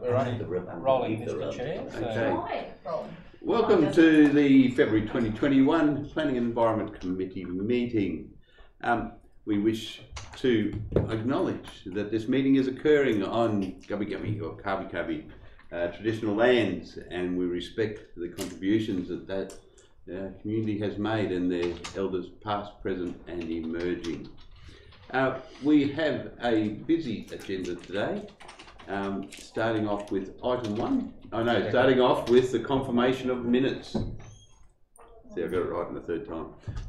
We're only The room, rolling leave the Mr room. Chair, so Okay. Welcome to the February 2021 Planning and Environment Committee meeting. Um, we wish to acknowledge that this meeting is occurring on Gubbi Gubbi or Kabi Kabi uh, traditional lands and we respect the contributions that that uh, community has made and their elders past, present and emerging. Uh, we have a busy agenda today. Um, starting off with item one. I know, starting off with the confirmation of minutes. See, I got it right in the third time.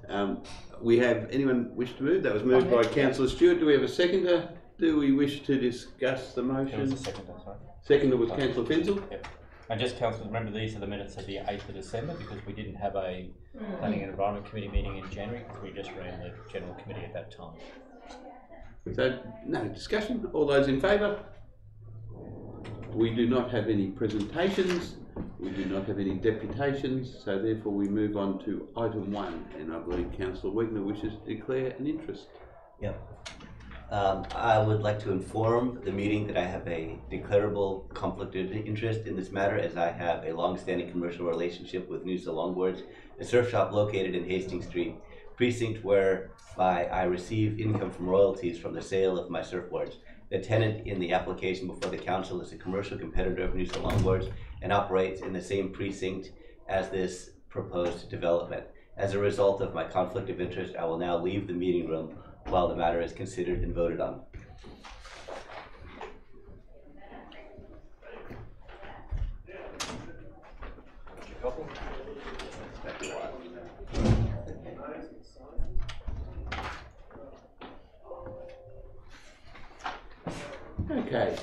Um, we have, anyone wish to move? That was moved by councillor Stewart. Do we have a seconder? Do we wish to discuss the there was a motion? second, sorry. Seconder was councillor Finzel. And just council, remember these are the minutes of the eighth of December because we didn't have a planning and environment committee meeting in January because we just ran the general committee at that time. So, no discussion. All those in favour? We do not have any presentations. We do not have any deputations, so therefore we move on to item one, and I believe councillor Wegener wishes to declare an interest. Yep. Um, I would like to inform the meeting that I have a declarable conflict of interest in this matter as I have a long-standing commercial relationship with Noosa Longboards, a surf shop located in Hastings Street, precinct whereby I receive income from royalties from the sale of my surfboards. The tenant in the application before the council is a commercial competitor of Noosa Longboards and operates in the same precinct as this proposed development. As a result of my conflict of interest, I will now leave the meeting room while the matter is considered and voted on. Okay,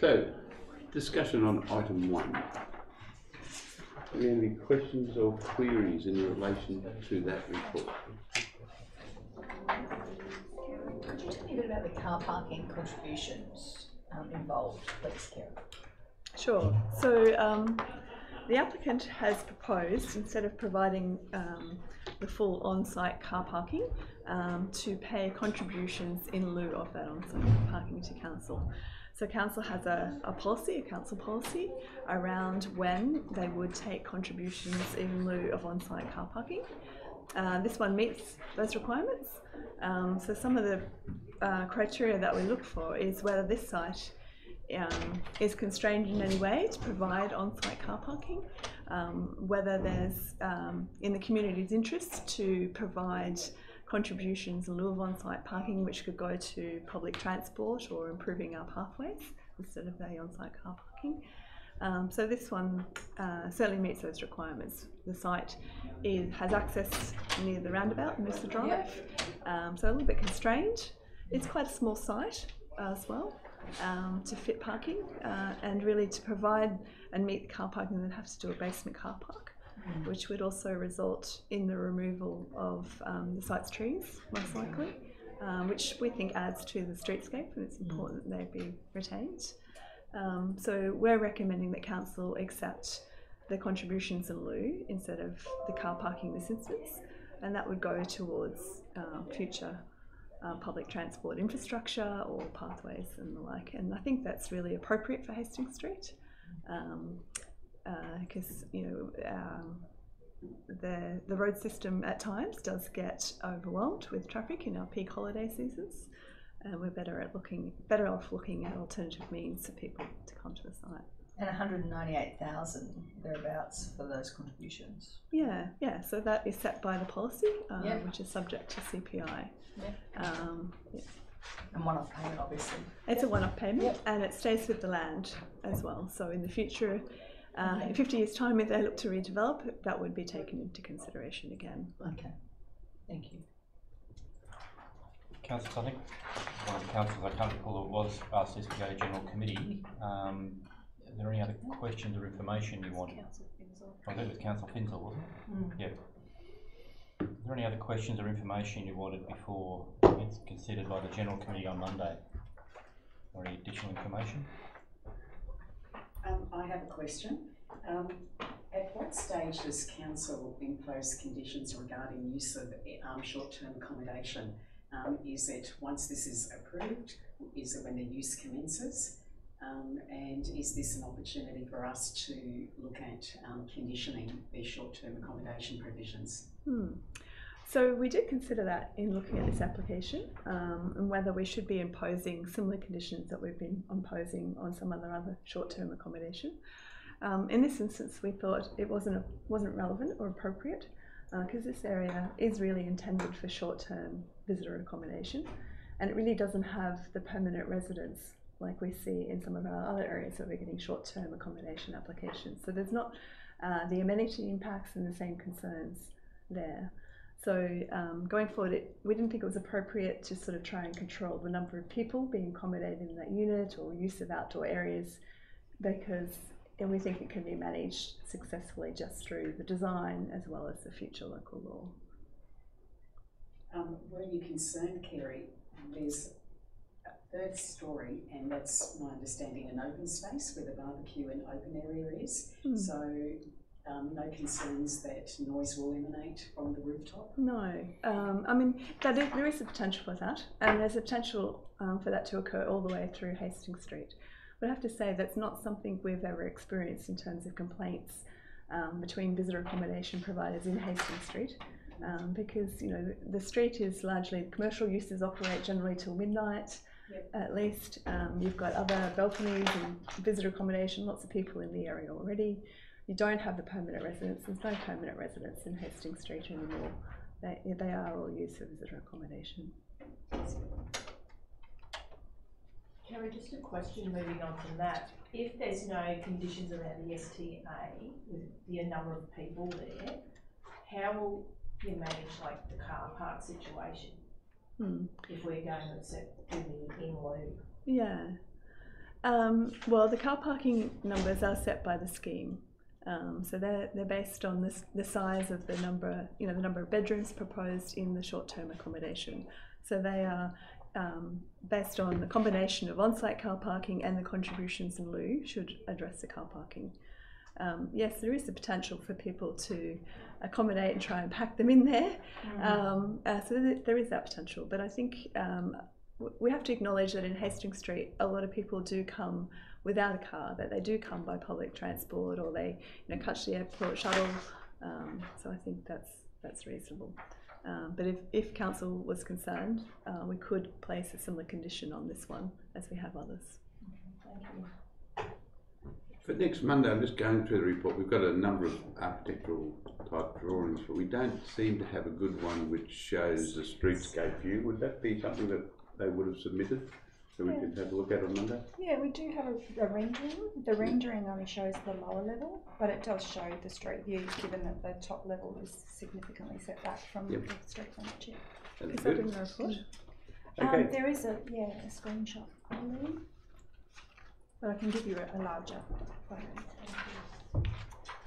so discussion on item one. Do we have any questions or queries in relation to that report? Could you tell me a bit about the car parking contributions um, involved, please, Karen? Sure. So um, the applicant has proposed, instead of providing um, the full on-site car parking, um, to pay contributions in lieu of that on-site parking to council. So council has a, a policy, a council policy, around when they would take contributions in lieu of on-site car parking. Uh, this one meets those requirements. Um, so some of the uh, criteria that we look for is whether this site um, is constrained in any way to provide on-site car parking, um, whether there's um, in the community's interest to provide contributions in lieu of on-site parking, which could go to public transport or improving our pathways instead of the on-site car parking. Um, so this one uh, certainly meets those requirements. The site is, has access near the roundabout, Noosa Drive, um, so a little bit constrained. It's quite a small site as well um, to fit parking uh, and really to provide and meet the car parking that have to do a basement car park, which would also result in the removal of um, the site's trees, most likely, um, which we think adds to the streetscape and it's important that they be retained. Um, so we're recommending that council accept the contributions in lieu instead of the car parking in this instance, and that would go towards uh, future uh, public transport infrastructure or pathways and the like. And I think that's really appropriate for Hastings Street because you know um, the the road system at times does get overwhelmed with traffic in our peak holiday seasons. And we're better at looking better off looking at alternative means for people to come to the site. And 198,000 thereabouts for those contributions. Yeah, yeah. So that is set by the policy, uh, Yeah. which is subject to CPI. Yeah. Um, yeah. And one off payment, obviously. It's a one-off payment, Yep. and it stays with the land as well. So in the future, uh, Okay. in 50 years' time, if they look to redevelop, that would be taken into consideration again. Okay, thank you. Councillors, I think one of the councillors, I can't recall, it was asked this to go to general committee. Um, are there any other questions or information you wanted? I think it was councillor Finzel, wasn't it? Yep. Is there any other questions or information you wanted before it's considered by the general committee on Monday? Or any additional information? Um, I have a question. Um, at what stage does council impose conditions regarding use of um, short-term accommodation? Um, is it once this is approved? Is it when the use commences? Um, and is this an opportunity for us to look at um, conditioning their short-term accommodation provisions? Hmm. So we did consider that in looking at this application um, and whether we should be imposing similar conditions that we've been imposing on some other other short-term accommodation. Um, in this instance, we thought it wasn't wasn't relevant or appropriate because this area is really intended for short-term visitor accommodation, and it really doesn't have the permanent residence like we see in some of our other areas where we're getting short-term accommodation applications. So there's not uh, the amenity impacts and the same concerns there. So um, going forward, it, we didn't think it was appropriate to sort of try and control the number of people being accommodated in that unit or use of outdoor areas because and we think it can be managed successfully just through the design as well as the future local law. Um, were you concerned, Kerry? There's a third story, and that's my understanding an open space where the barbecue and open area is. Hmm. So, um, no concerns that noise will emanate from the rooftop? No, um, I mean that is, there is a potential for that, and there's a potential um, for that to occur all the way through Hastings Street. But I have to say that's not something we've ever experienced in terms of complaints um, between visitor accommodation providers in Hastings Street, um, because you know the, the street is largely commercial uses operate generally till midnight. Yep. At least um, you've got other balconies and visitor accommodation, lots of people in the area already. You don't have the permanent residents. There's no permanent residents in Hastings Street anymore. They, they are all used for visitor accommodation. Kerry, just a question moving on from that. If there's no conditions around the STA with the number of people there, how will you manage like the car park situation Hmm. if we're going to accept doing in lieu? Yeah. Um, well, the car parking numbers are set by the scheme. Um, so they're, they're based on this, the size of the number, you know, the number of bedrooms proposed in the short-term accommodation. So they are um, based on the combination of on-site car parking and the contributions in lieu should address the car parking. Um, yes, there is the potential for people to accommodate and try and pack them in there. Um, uh, so th- there is that potential, but I think um, w- we have to acknowledge that in Hastings Street, a lot of people do come without a car. That they do come by public transport or they, you know, catch the airport shuttle. Um, so I think that's that's reasonable. Um, but if, if council was concerned, uh, we could place a similar condition on this one as we have others. Thank you. For next Monday, I'm just going through the report. We've got a number of architectural type drawings, but we don't seem to have a good one which shows the streetscape view. Would that be something that they would have submitted so we Yeah. could have a look at on Monday? Yeah, we do have a, a rendering. The rendering only shows the lower level, but it does show the street view, given that the top level is significantly set back from Yep. the street frontage. That'd Is be that in good. the report? Okay. Um, there is a yeah a screenshot on there, but I can give you a, a larger photo.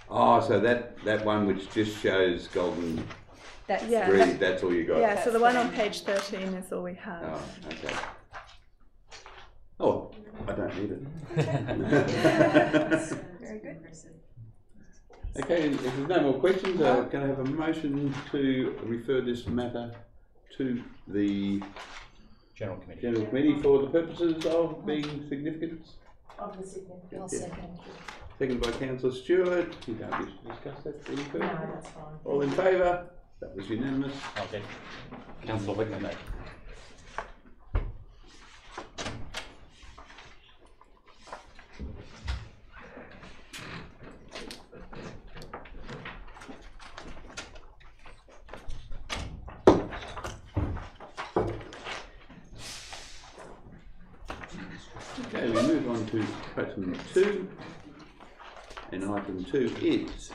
Oh, so that, that one which just shows golden That's Yeah, green, that's all you got? Yeah, so the one on page 13 is all we have. Oh, okay. Oh, I don't need it. Very good. Okay, if there's no more questions, uh, can I have a motion to refer this matter to the General Committee. General Committee for the purposes of being significant? Of the significant. I'll second. Second by councillor Stewart. You don't wish to discuss that any No, that's fine. All in favour? That was unanimous. Okay. Councillor Whitman. Okay, we move on to item two. And item two is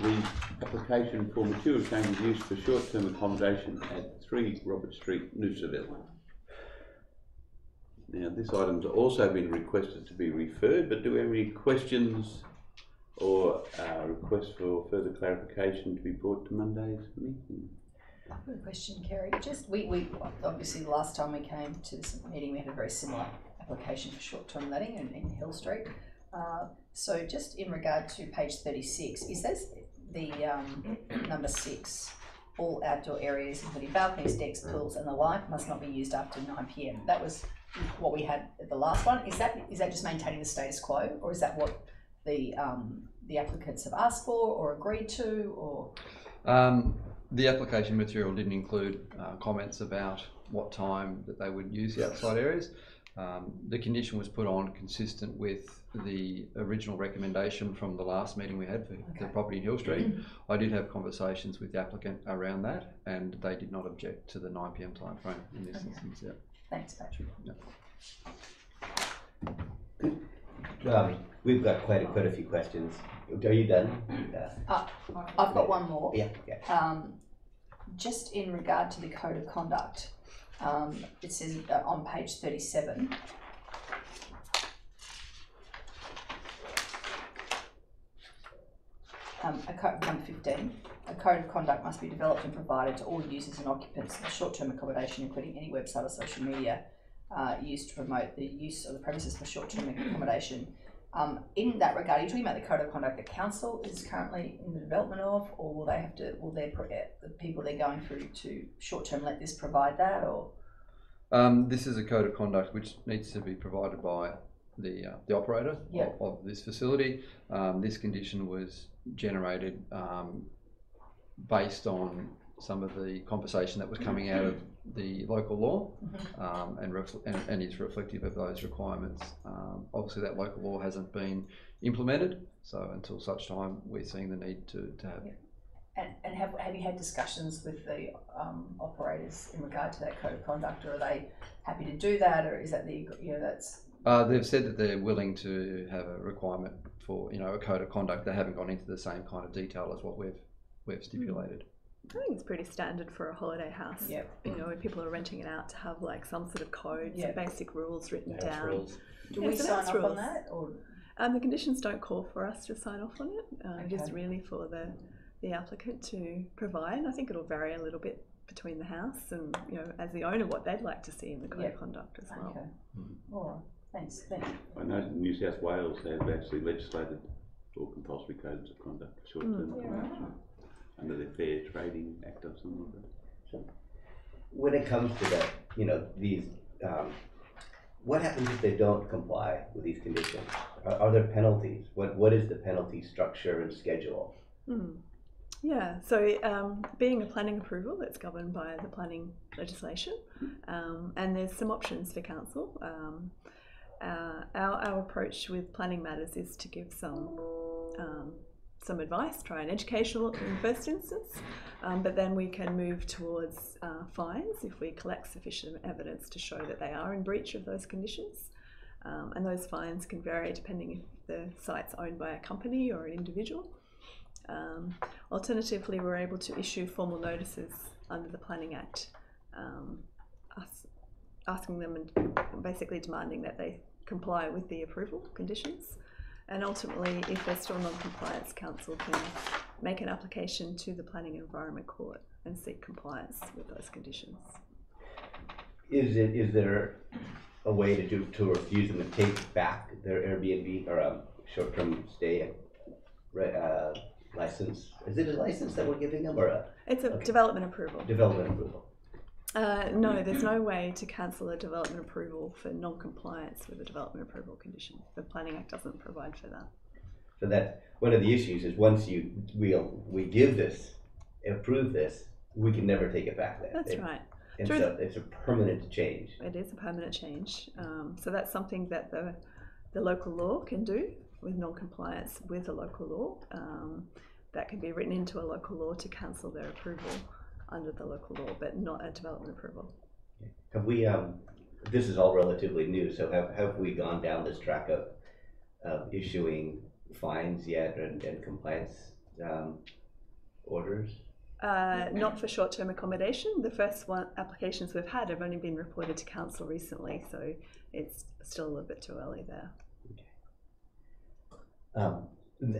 the application for material change of use for short-term accommodation at three Robert Street, Noosaville. Now, this item's also been requested to be referred, but do we have any questions or uh, requests for further clarification to be brought to Monday's meeting? Good question, Kerry. Just, we, we, obviously, the last time we came to this meeting, we had a very similar application for short-term letting in, in Hill Street. Uh, so just in regard to page thirty-six, is this the, um, number six? All outdoor areas, including balconies, decks, pools and the like, must not be used after nine PM. That was what we had at the last one. Is that, is that just maintaining the status quo, or is that what the, um, the applicants have asked for or agreed to, or? Um, the application material didn't include uh, comments about what time that they would use the outside areas. Um, the condition was put on consistent with the original recommendation from the last meeting we had for the property in Hill Street. I did have conversations with the applicant around that, and they did not object to the 9 pm time frame in this Okay. instance. Yeah. Thanks, Patrick. Um, we've got quite a, quite a few questions. Are you done? Uh, I've got one more. Yeah, yeah. Um, just in regard to the code of conduct, um, it says uh, on page thirty-seven. Um, a code, number fifteen, a code of conduct must be developed and provided to all users and occupants of short-term accommodation, including any website or social media, uh, used to promote the use of the premises for short-term accommodation. Um, in that regard, are you talking about the code of conduct that council is currently in the development of, or will they have to, will their, eh, the people they're going through to short-term let this provide that, or? Um, this is a code of conduct which needs to be provided by the, uh, the operator Yeah. of, of this facility. Um, this condition was generated um, based on some of the conversation that was coming out of the local law um, and, and, and is reflective of those requirements. Um, obviously, that local law hasn't been implemented, so until such time, we're seeing the need to, to have Yeah. And, and have, have you had discussions with the, um, operators in regard to that code of conduct, or are they happy to do that, or is that the, you know, that's, Uh, they've said that they're willing to have a requirement for, you know, a code of conduct. They haven't gone into the same kind of detail as what we've we've stipulated. I think it's pretty standard for a holiday house. Yep. You know, when people are renting it out to have like some sort of code, Yeah. some basic rules written House down. rules. do Yeah, we sign that's off on that, or? Um, the conditions don't call for us to sign off on it. Um, Just really for the the applicant to provide. I think it'll vary a little bit between the house and you know as the owner what they'd like to see in the code Yeah. of conduct as well. Okay, alright, thanks, thank you. I know New South Wales they have actually legislated for compulsory codes of conduct for short-term Mm. accommodation under the Fair Trading Act or something like that. When it comes to the, you know, these, um, what happens if they don't comply with these conditions? Are, are there penalties? What, what is the penalty structure and schedule? Mm. Yeah, so um, being a planning approval, it's governed by the planning legislation, um, and there's some options for council. Um, uh, our, our approach with planning matters is to give some um, some advice, try an educational in the first instance, um, but then we can move towards uh, fines if we collect sufficient evidence to show that they are in breach of those conditions. Um, and those fines can vary depending if the site's owned by a company or an individual. Um, alternatively, we're able to issue formal notices under the Planning Act, um, asking them and basically demanding that they comply with the approval conditions. And ultimately, if they're still non-compliance, council can make an application to the Planning and Environment Court and seek compliance with those conditions. Is it, is there a way to do, to refuse them and take back their Airbnb or a short-term stay, uh, license? Is it a license that we're giving them or a It's a Okay. development approval. development approval? Uh, no, there's no way to cancel a development approval for non-compliance with a development approval condition. The Planning Act doesn't provide for that. So that's, one of the issues is once you, we'll, we give this, approve this, we can never take it back then. That's It- right. And Through so it's a permanent change. It is a permanent change. Um, so that's something that the, the local law can do with non-compliance with a local law. Um, that can be written into a local law to cancel their approval under the local law, but not a development approval. Have we, um, this is all relatively new, so have, have we gone down this track of, of issuing fines yet and, and compliance, um, orders? Uh, not for short-term accommodation. The first one applications we've had have only been reported to council recently, so it's still a little bit too early there. Um,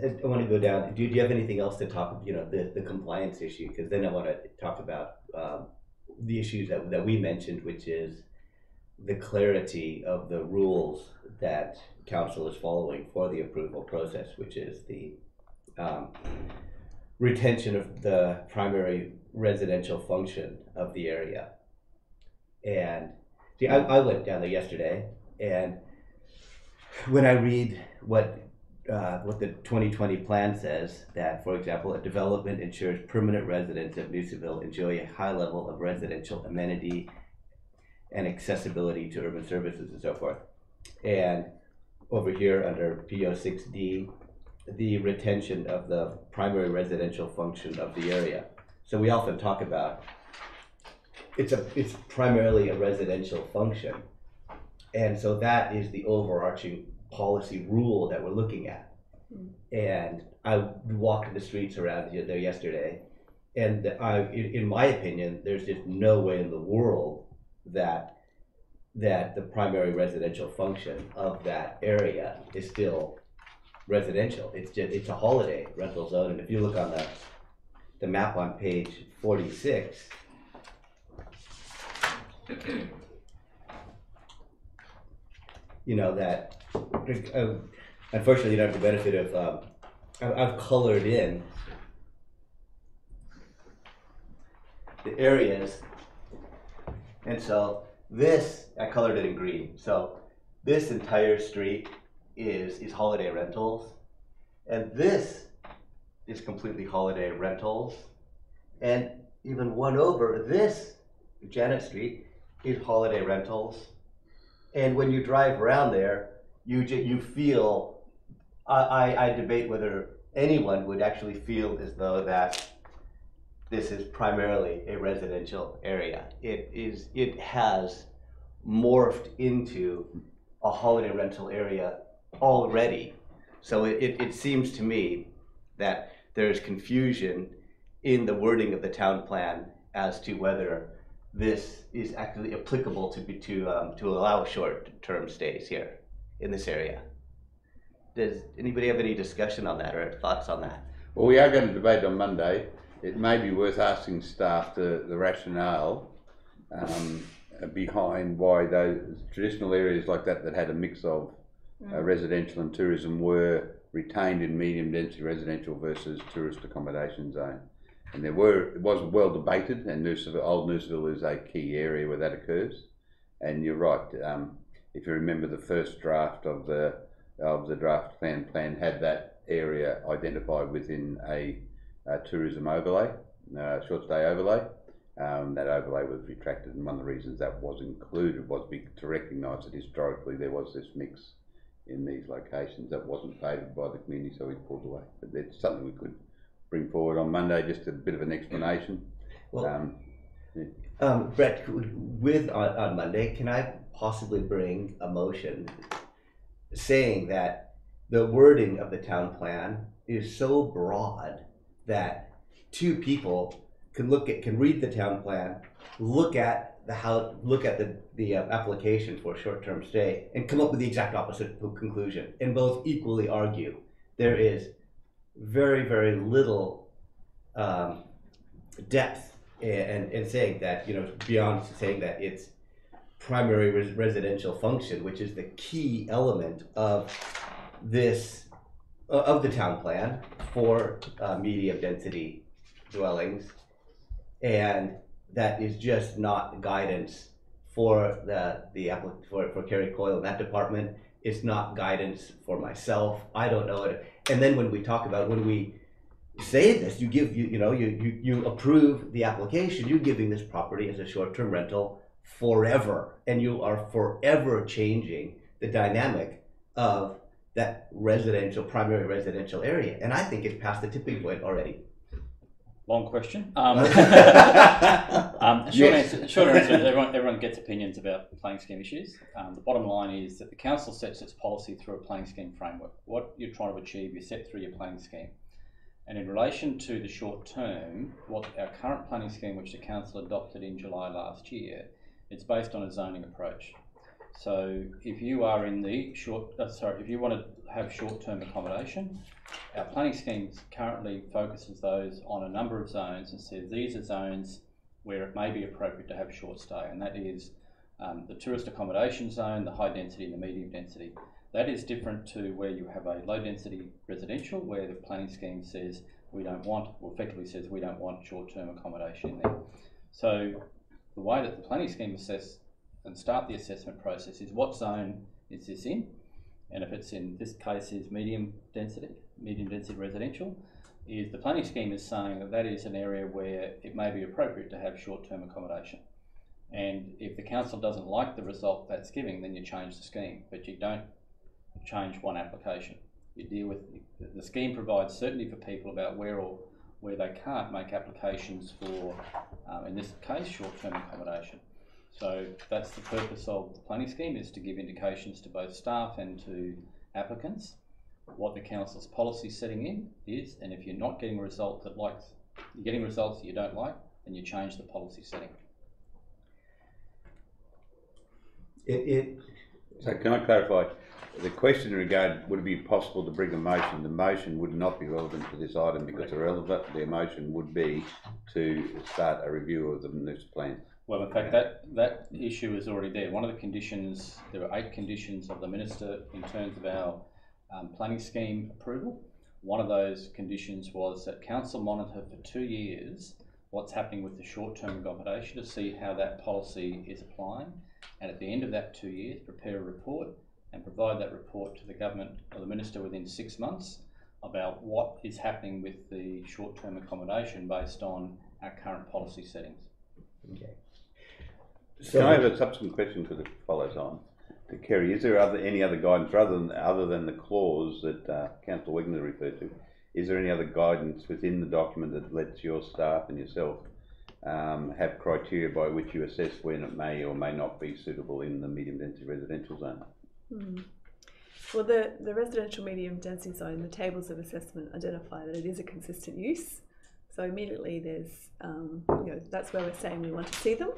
I I wanna go down, do, do you have anything else to talk, you know, the, the compliance issue? Cause then I wanna talk about, um, the issues that, that we mentioned, which is the clarity of the rules that council is following for the approval process, which is the, um, retention of the primary residential function of the area. And See, I, I went down there yesterday, and when I read what uh, what the 2020 plan says, that for example, a development ensures permanent residents of Noosaville enjoy a high level of residential amenity and accessibility to urban services and so forth. And over here under PO6D, the retention of the primary residential function of the area. So we often talk about it's a it's primarily a residential function. And so that is the overarching policy rule that we're looking at. Hmm. And I walked the streets around there yesterday, and I, in, in my opinion, there's just no way in the world that that the primary residential function of that area is still residential. It's just it's a holiday rental zone, and if you look on the the map on page forty six. You know that, uh, unfortunately, you don't have the benefit of. Um, I- I've colored in the areas, and so this I colored it in green. So this entire street is is holiday rentals, and this is completely holiday rentals, and even one over this Janet Street is holiday rentals, and when you drive around there, you you feel. I, I, I debate whether anyone would actually feel as though that this is primarily a residential area. It is. It has morphed into a holiday rental area already. So it, it, it seems to me that there's confusion in the wording of the town plan as to whether this is actually applicable to to um, to allow short-term stays here in this area. Does anybody have any discussion on that or thoughts on that? Well, we are going to debate on Monday. It may be worth asking staff the, the rationale um, behind why those traditional areas like that that had a mix of uh, residential and tourism were retained in medium density residential versus tourist accommodation zone. And there were it was well debated, and Noosaville, Old Noosaville is a key area where that occurs. And you're right. Um, if you remember, the first draft of the of the draft plan plan had that area identified within a, a tourism overlay, uh, short stay overlay. Um, that overlay was retracted, and one of the reasons that was included was to recognise that historically there was this mix in these locations that wasn't favoured by the community, so we pulled away. But it's something we could bring forward on Monday, just a bit of an explanation. Well, Um, Um, Brett, with on, on Monday, can I possibly bring a motion saying that the wording of the town plan is so broad that two people can look at can read the town plan, look at the how look at the the uh, application for short term stay, and come up with the exact opposite conclusion, and both equally argue there is very very little um, depth and, saying that you know beyond saying that it's primary res- residential function which is the key element of this uh, of the town plan for uh, medium density dwellings. And that is just not guidance for the the for for Kerry Coyle in that department. It's not guidance for myself. I don't know it and then when we talk about when we say this, you give you you know you you, you approve the application. You're giving this property as a short-term rental forever, and you are forever changing the dynamic of that residential primary residential area. And I think it's past the tipping point already. Long question. Um, um, short Yes. answer. Short answer. Everyone, everyone gets opinions about planning scheme issues. Um, the bottom line is that the council sets its policy through a planning scheme framework. What you're trying to achieve, you set through your planning scheme. And in relation to the short term, what our current planning scheme, which the council adopted in July last year, it's based on a zoning approach. So if you are in the short, uh, sorry, if you want to have short-term accommodation, our planning scheme currently focuses those on a number of zones and says these are zones where it may be appropriate to have short stay, and that is um, the tourist accommodation zone, the high density, and the medium density. That is different to where you have a low density residential, where the planning scheme says we don't want, or effectively says we don't want short term accommodation in there. So the way that the planning scheme assess, and start the assessment process is what zone is this in? And if it's in this case is medium density, medium density residential, is the planning scheme is saying that that is an area where it may be appropriate to have short-term accommodation. And if the council doesn't like the result that's giving, then you change the scheme, but you don't change one application. You deal with, the- scheme provides certainty for people about where or where they can't make applications for, um, in this case, short-term accommodation. So that's the purpose of the planning scheme, is to give indications to both staff and to applicants what the council's policy setting in is, and if you're not getting a result that likes, you're getting results that you don't like, then you change the policy setting. It, it, So can I clarify, the question in regard, would it be possible to bring a motion? The motion would not be relevant to this item because the relevant, the motion would be to start a review of the municipal plan. Well, in fact, that, that issue is already there. One of the conditions, there are eight conditions of the minister in terms of our um, planning scheme approval. One of those conditions was that council monitor for two years what's happening with the short-term accommodation to see how that policy is applying. And at the end of that two years, prepare a report and provide that report to the government or the minister within six months about what is happening with the short-term accommodation based on our current policy settings. okay. Can I have a subsequent question because it follows on? To Kerry, is there other, any other guidance rather than, other than the clause that uh, Councillor Wegener referred to? Is there any other guidance within the document that lets your staff and yourself um, have criteria by which you assess when it may or may not be suitable in the medium density residential zone? Hmm. Well, the, the residential medium density zone, the tables of assessment identify that it is a consistent use. So immediately there's, um, you know, that's where we're saying we want to see them.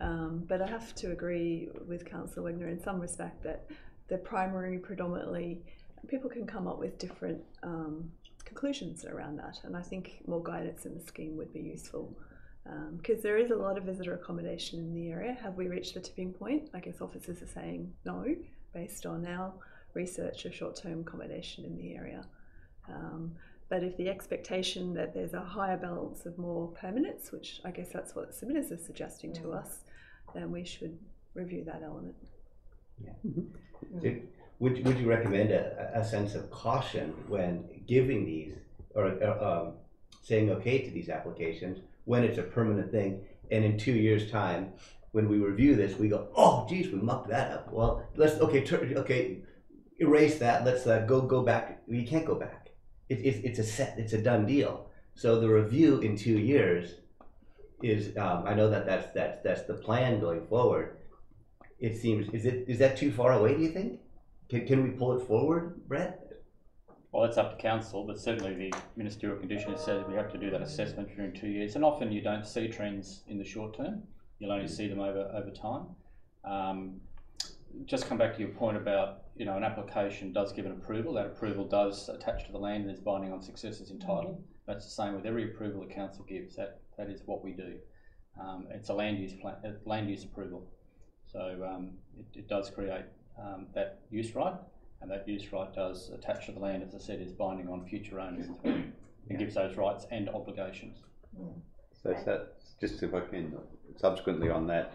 Um, but I have to agree with Councillor Wegener in some respect that the primary predominantly, people can come up with different um, conclusions around that. And I think more guidance in the scheme would be useful. Because there is a lot of visitor accommodation in the area. Have we reached the tipping point? I guess officers are saying no, based on our research of short term accommodation in the area. Um, but if the expectation that there's a higher balance of more permanents, which I guess that's what the submitters are suggesting to us, then we should review that element. Did- would, would you recommend a, a sense of caution when giving these, or, uh, um, saying okay to these applications, when it's a permanent thing, and in two years' time, when we review this, we go, oh geez, we mucked that up, well, let's, okay, tur- okay, erase that, let's, uh, go, go back, you can't go back. It, it's, it's a set, it's a done deal, so the review in two years is, um, I know that that's, that's, that's the plan going forward. It seems, is it, is that too far away, do you think? Can, can we pull it forward, Brett? Well, it's up to council, but certainly the ministerial condition says we have to do that assessment during two years, and often you don't see trends in the short term. You'll only see them over, over time. Um, just come back to your point about, you know, an application does give an approval, that approval does attach to the land and is binding on successors in title. That's the same with every approval the council gives, that, that is what we do. Um, it's a land use plan, uh, land use approval. So, um, it, it does create, um, that use right, and that use right does attach to the land, as I said, is binding on future owners as well. It gives those rights and obligations. So is that, just if I can, subsequently on that,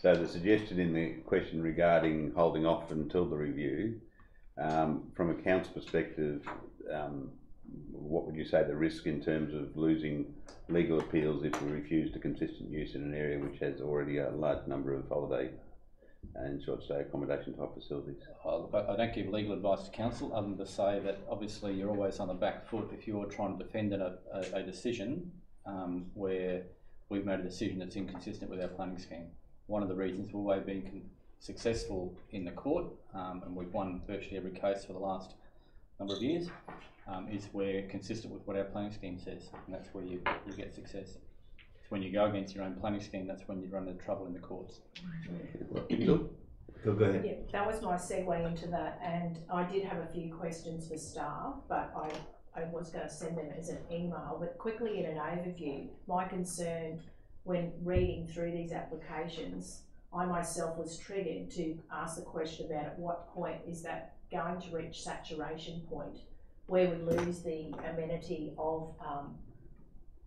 so the suggestion in the question regarding holding off until the review, um, from a council perspective, um, what would you say the risk in terms of losing legal appeals if we refuse to consistent use in an area which has already a large number of holiday and short stay accommodation type facilities? I, I don't give legal advice to council other than to say that obviously you're always on the back foot if you're trying to defend a, a, a decision um, where we've made a decision that's inconsistent with our planning scheme. One of the reasons we've always been con- successful in the court, um, and we've won virtually every case for the last number of years, um, is we're consistent with what our planning scheme says, and that's where you, you get success. It's when you go against your own planning scheme, that's when you run into trouble in the courts. Go, go ahead. Yeah, that was my segue into that, and I did have a few questions for staff, but I, I was gonna send them as an email, but quickly in an overview, my concern when reading through these applications, I myself was triggered to ask the question about at what point is that going to reach saturation point, where we lose the amenity of, um,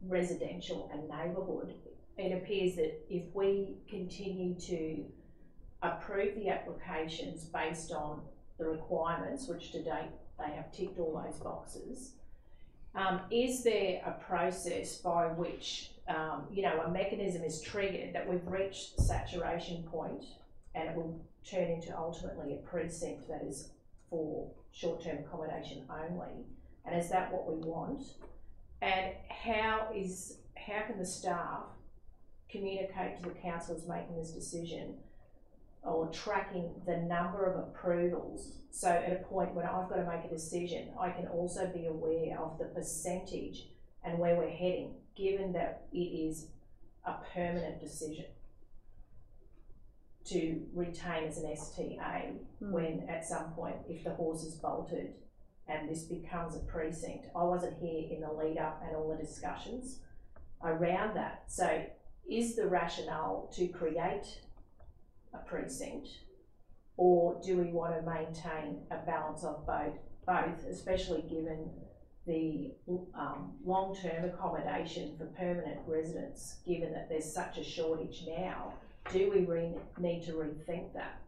residential and neighbourhood. It appears that if we continue to approve the applications based on the requirements, which to date they have ticked all those boxes. Um, is there a process by which, um, you know, a mechanism is triggered that we've reached saturation point and it will turn into ultimately a precinct that is for short-term accommodation only? And is that what we want? And how is, how can the staff communicate to the councillors making this decision or tracking the number of approvals. So at a point when I've got to make a decision, I can also be aware of the percentage and where we're heading, given that it is a permanent decision to retain as an STA Hmm. when at some point, if the horse is bolted and this becomes a precinct. I wasn't here in the lead up and all the discussions around that. So is the rationale to create a precinct or do we want to maintain a balance of both, both, especially given the um, long-term accommodation for permanent residents, given that there's such a shortage now, do we re- need to rethink that?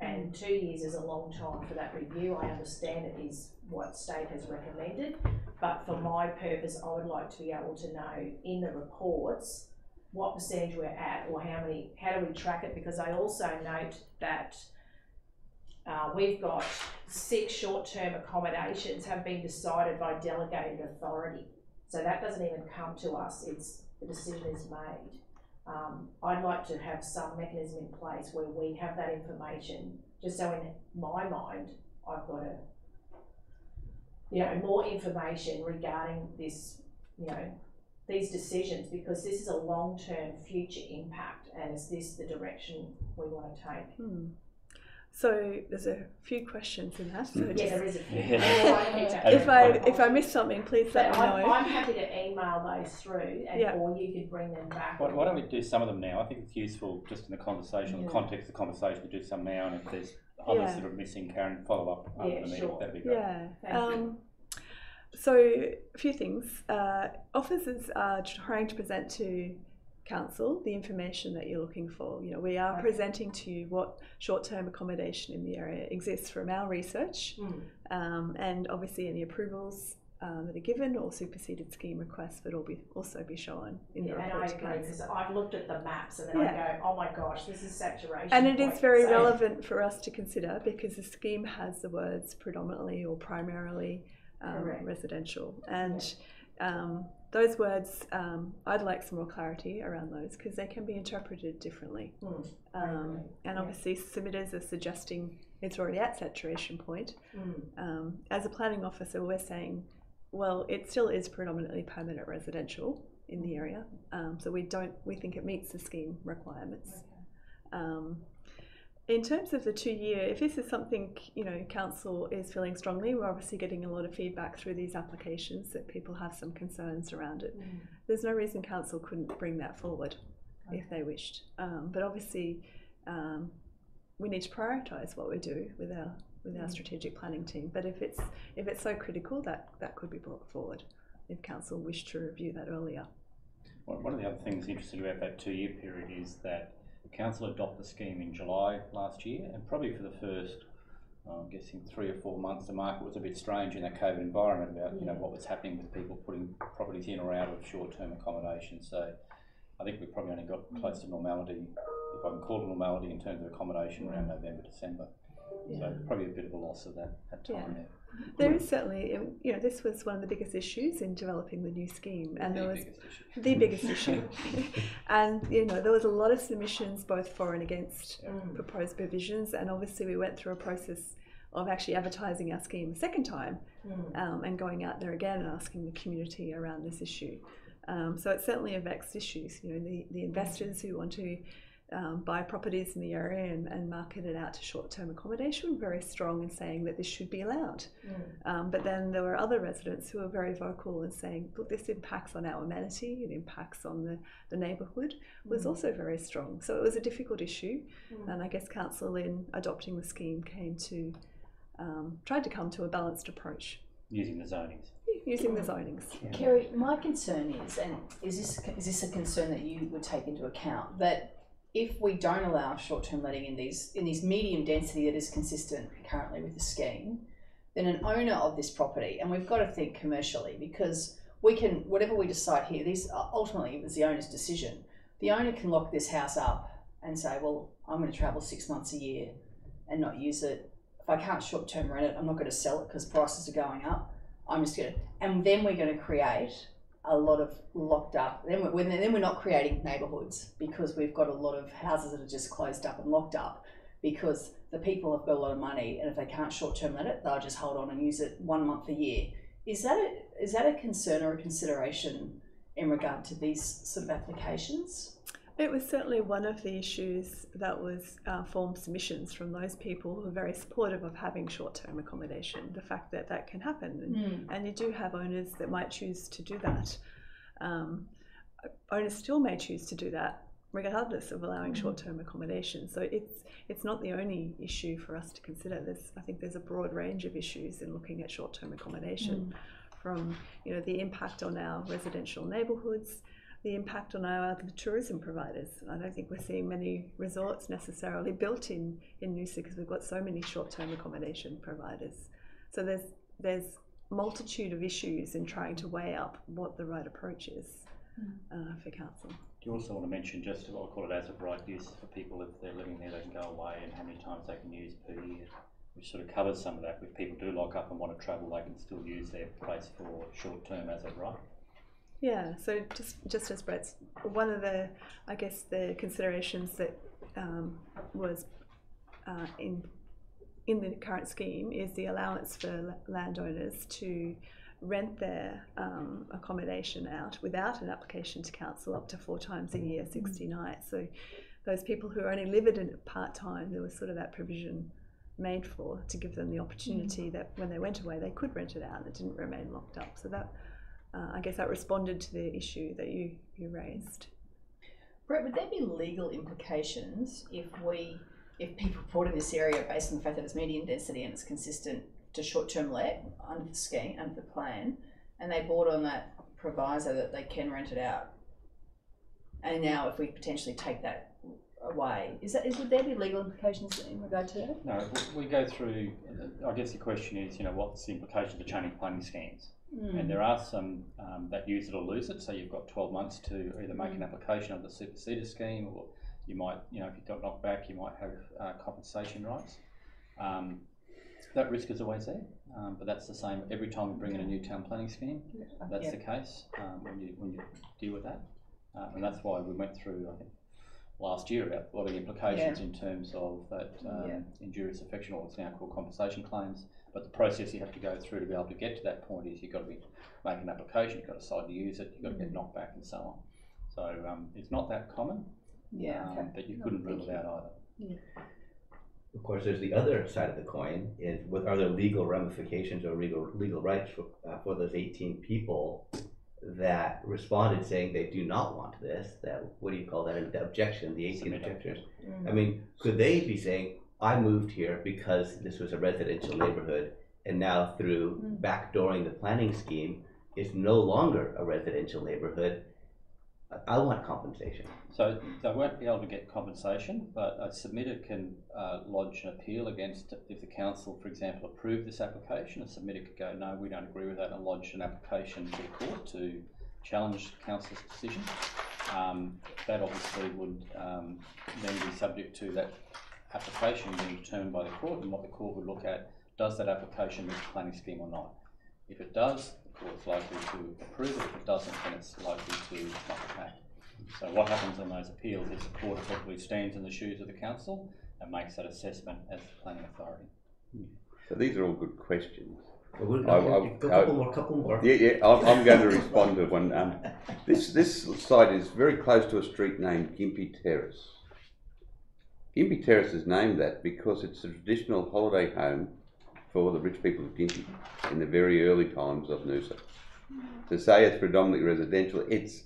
And two years is a long time for that review, I understand it is what state has recommended, but for my purpose, I would like to be able to know in the reports what percentage we're at or how many, how do we track it? Because I also note that uh, we've got six short-term accommodations have been decided by delegated authority. So that doesn't even come to us, it's, the decision is made. Um, I'd like to have some mechanism in place where we have that information, just so in my mind, I've got a, you know, more information regarding this, you know, these decisions, because this is a long-term future impact, and is this the direction we wanna take? Hmm. So there's a few questions in that. So Yeah, just- there is a few. Yeah. I get that. if I if I missed something, please But let me I'm, know. I'm happy to email those through, and, Yeah. or you could bring them back. Why, why don't we do some of them now? I think it's useful just in the conversation, Yeah. the context of the conversation, to do some now, and if there's others Yeah. that are missing, Karen, follow up after Yeah, the meeting, sure. that'd be great. Yeah. So a few things. Uh, officers are trying to present to council the information that you're looking for. You know, we are Okay. presenting to you what short-term accommodation in the area exists from our research, Mm. um, and obviously any approvals. Um, that are given or superseded scheme requests would all be also be shown in Yeah, the and I report agree, because I've looked at the maps and then I go, oh my gosh, this is saturation. And it is point." very So- relevant for us to consider because the scheme has the words predominantly or primarily um, residential. And um, those words, um, I'd like some more clarity around those because they can be interpreted differently. Mm, Um, and obviously, submitters are suggesting it's already at saturation point. Mm, Um, as a planning officer, we're saying, well, it still is predominantly permanent residential in the area, um, so we don't we think it meets the scheme requirements. Um, in terms of the two year, if this is something you know council is feeling strongly, we're obviously getting a lot of feedback through these applications that people have some concerns around it. mm. There's no reason council couldn't bring that forward if they wished, um, but obviously um, we need to prioritise what we do with our with our Mm. strategic planning team. But if it's if it's so critical, that that could be brought forward if council wished to review that earlier. One one of the other things interesting about that two-year period is that council adopted the scheme in July last year, and probably for the first, I'm guessing three or four months, the market was a bit strange in that COVID environment about, you know, what was happening with people putting properties in or out of short-term accommodation. So I think we probably only got close to normality, if I can call it normality, in terms of accommodation around mm. November, December. So probably a bit of a loss of that, that time Yeah. there. There is certainly, you know, this was one of the biggest issues in developing the new scheme, and there was biggest the biggest issue. and you know, there was a lot of submissions both for and against Mm. proposed provisions, and obviously we went through a process of actually advertising our scheme a second time Mm. um, and going out there again and asking the community around this issue. Um, so it's certainly a vexed issue. You know, the, the investors who want to um, buy properties in the area and, and market it out to short-term accommodation very strong in saying that this should be allowed. Mm. Um, but then there were other residents who were very vocal in saying, look, this impacts on our amenity, it impacts on the, the neighbourhood, was Mm. also very strong. So it was a difficult issue. Mm. And I guess Council, in adopting the scheme, came to, um, tried to come to a balanced approach Using the zonings. using the zonings. Kerry, my concern is, and is this is this a concern that you would take into account that if we don't allow short-term letting in these in these medium density that is consistent currently with the scheme, then an owner of this property, and we've got to think commercially because we can whatever we decide here. These uh, ultimately it was the owner's decision. The owner can lock this house up and say, well, I'm going to travel six months a year and not use it. If I can't short-term rent it, I'm not going to sell it because prices are going up. I'm just going to, and then we're going to create a lot of locked up. Then we're, then we're not creating neighbourhoods because we've got a lot of houses that are just closed up and locked up because the people have got a lot of money and if they can't short term let it, they'll just hold on and use it one month a year. Is that a, is that a concern or a consideration in regard to these sort of applications? It was certainly one of the issues that was uh, formed submissions from those people who are very supportive of having short-term accommodation. The fact that that can happen, and, Mm. and you do have owners that might choose to do that. Um, owners still may choose to do that regardless of allowing short-term accommodation. So it's it's not the only issue for us to consider. There's I think there's a broad range of issues in looking at short-term accommodation, from you know the impact on our residential neighbourhoods the impact on our other tourism providers. I don't think we're seeing many resorts necessarily built in, in Noosa because we've got so many short-term accommodation providers. So there's there's multitude of issues in trying to weigh up what the right approach is uh, for council. Do you also want to mention just, I'll call it as of right use for people, if they're living there, they can go away and how many times they can use per year? Which sort of covers some of that. If people do lock up and want to travel, they can still use their place for short term as of right. Yeah, so just just as Brett's one of the, I guess the considerations that um, was uh, in in the current scheme is the allowance for landowners to rent their um, accommodation out without an application to council up to four times a year, sixty nights. So those people who are only live it in part time, there was sort of that provision made for to give them the opportunity that when they went away they could rent it out and it didn't remain locked up. So that uh, I guess that responded to the issue that you, you raised. Brett, would there be legal implications if we, if people bought in this area based on the fact that it's medium density and it's consistent to short-term let under the scheme, under the plan, and they bought on that proviso that they can rent it out? And now if we potentially take that away, is that, is, would there be legal implications in regard to that? No, we- we go through, I guess the question is, you know, what's the implication of changing planning schemes? And there are some um, that use it or lose it, so you've got twelve months to either make an application under the superseded scheme, or you might, you know, if you got knocked back, you might have uh, compensation rights. Um, that risk is always there, um, but that's the same every time we bring in a new town planning scheme. That's Yeah. the case um, when you when you deal with that, uh, and that's why we went through, I think, last year about what are the implications in terms of that um, Yeah. injurious affection, or what's now called compensation claims. But the process you have to go through to be able to get to that point is you've got to be make an application, you've got to decide to use it, you've got to get knocked back, and so on. So um, it's not that common, Yeah, um, okay. but you No, couldn't rule thank it out either. Of course, there's the other side of the coin, is what are there legal ramifications or legal, legal rights for, uh, for those eighteen people that responded saying they do not want this, that, what do you call that, an objection, the eighteen Submit. objectors? I mean, could they be saying, I moved here because this was a residential neighborhood, and now through backdooring the planning scheme, it's no longer a residential neighborhood, I, I want compensation. So they won't be able to get compensation, but a submitter can uh, lodge an appeal against if the council, for example, approved this application. A submitter could go, no, we don't agree with that, and lodge an application to the court to challenge the council's decision. Um, that obviously would um, then be subject to that application being determined by the court, and what the court would look at does that application meet the planning scheme or not. If it does, the court's likely to approve it. If it doesn't, then it's likely to not it. So what happens on those appeals is the court effectively stands in the shoes of the council and makes that assessment as the planning authority. So these are all good questions. But we'll- I- I- a couple more, couple more. Yeah, yeah, I'm, I'm going to respond to one. Um, this, this site is very close to a street named Gympie Terrace. Gympie Terrace is named that because it's a traditional holiday home for the rich people of Gympie in the very early times of Noosa. To say it's predominantly residential, it's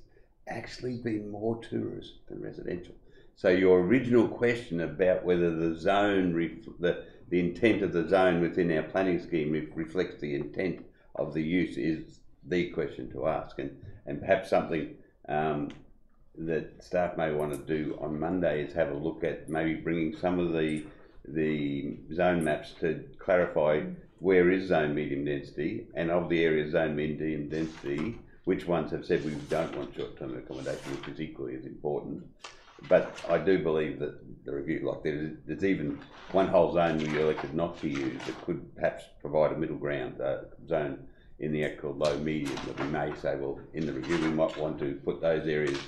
actually been more tourist than residential. So your original question about whether the zone, ref- the, the intent of the zone within our planning scheme re- reflects the intent of the use is the question to ask, and, and perhaps something um, that staff may want to do on Monday is have a look at maybe bringing some of the the zone maps to clarify where is zone medium density and of the areas zone medium density, which ones have said we don't want short-term accommodation, which is equally as important. But I do believe that the review, like there's, there's even one whole zone we elected not to use that could perhaps provide a middle ground uh, zone in the actual low medium that we may say, well, in the review we might want to put those areas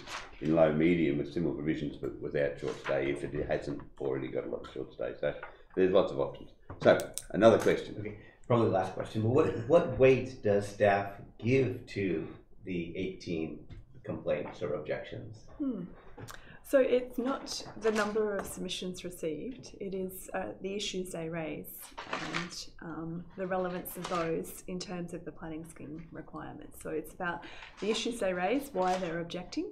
in low medium with similar provisions but without short stay if it hasn't already got a lot of short stay. So there's lots of options. So another question. Okay, probably the last question, but what, what weight does staff give to the eighteen complaints or objections? Hmm. So it's not the number of submissions received, it is uh, the issues they raise and um, the relevance of those in terms of the planning scheme requirements. So it's about the issues they raise, why they're objecting,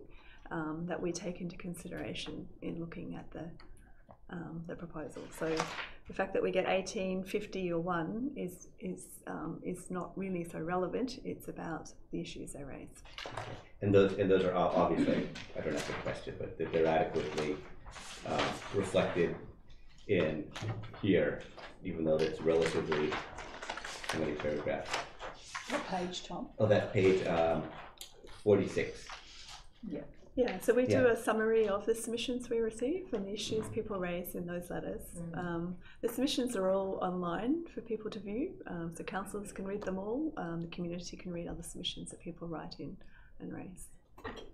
um, that we take into consideration in looking at the, um, the proposal. So the fact that we get 18, 50 or 1 is, is, um, is not really so relevant, it's about the issues they raise. And those, and those are obviously, I don't have to question, but that they're adequately, uh, reflected in here, even though it's relatively, how many paragraphs? What page, Tom? Oh, that page, um, forty-six. Yeah, so we do Yeah. a summary of the submissions we receive and the issues people raise in those letters. Um, the submissions are all online for people to view, um, so councillors can read them all. Um, the community can read other submissions that people write in and raise.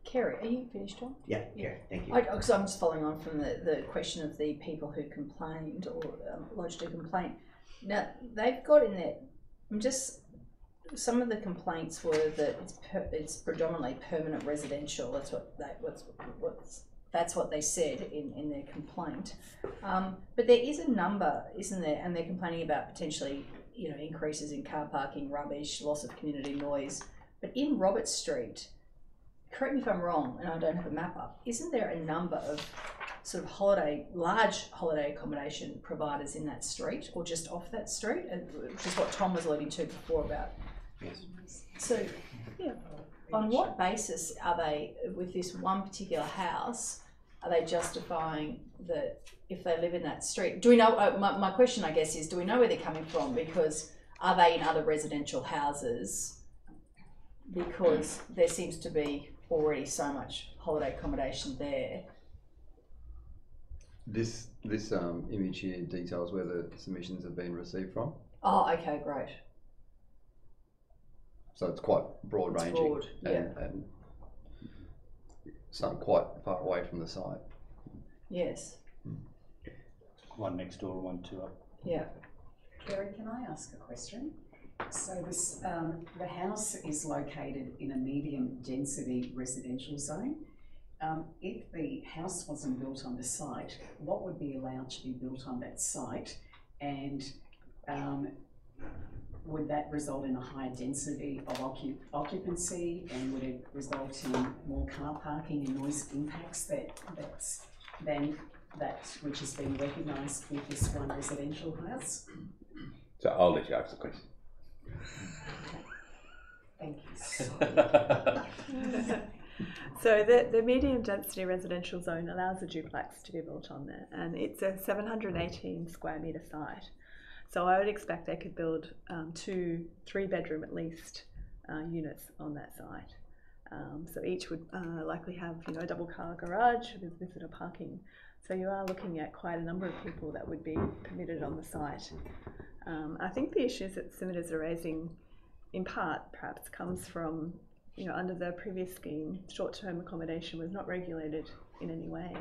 Kerry, are you finished, Tom? Yeah, yeah, thank you. I, cause I'm just following on from the, the question of the people who complained or um, lodged a complaint. Now, they've got in there, I'm just, some of the complaints were that it's per, it's predominantly permanent residential, that's what they, what's, what's, that's what they said in, in their complaint. Um, but there is a number, isn't there, and they're complaining about potentially, you know, increases in car parking, rubbish, loss of community noise. But in Roberts Street, correct me if I'm wrong, and I don't have a map up, isn't there a number of sort of holiday, large holiday accommodation providers in that street or just off that street? Which is what Tom was alluding to before about. So, Yeah. on what basis are they, with this one particular house, are they justifying that if they live in that street? Do we know, uh, my, my question I guess is, do we know where they're coming from? Because are they in other residential houses? Because there seems to be already so much holiday accommodation there. This this um, image here details where the submissions have been received from, Oh, okay, great. So it's quite broad It's ranging broad, and, and some quite far away from the site. Yes, One next door, one two up. yeah. Kerry, can I ask a question? So this, um, the house is located in a medium density residential zone. Um, if the house wasn't built on the site, what would be allowed to be built on that site? And, um, would that result in a higher density of occup- occupancy? And would it result in more car parking and noise impacts that, that's, than that which has been recognised with this one residential house? So I'll let you ask the question. Thank you. So the, the medium density residential zone allows a duplex to be built on there and it's a 718 square metre site. So I would expect they could build um, two, three bedroom at least uh, units on that site. Um, so each would uh, likely have you know a double car garage with visitor parking. So you are looking at quite a number of people that would be permitted on the site. Um, I think the issues that submitters are raising, in part, perhaps comes from you know, under the previous scheme, short-term accommodation was not regulated in any way,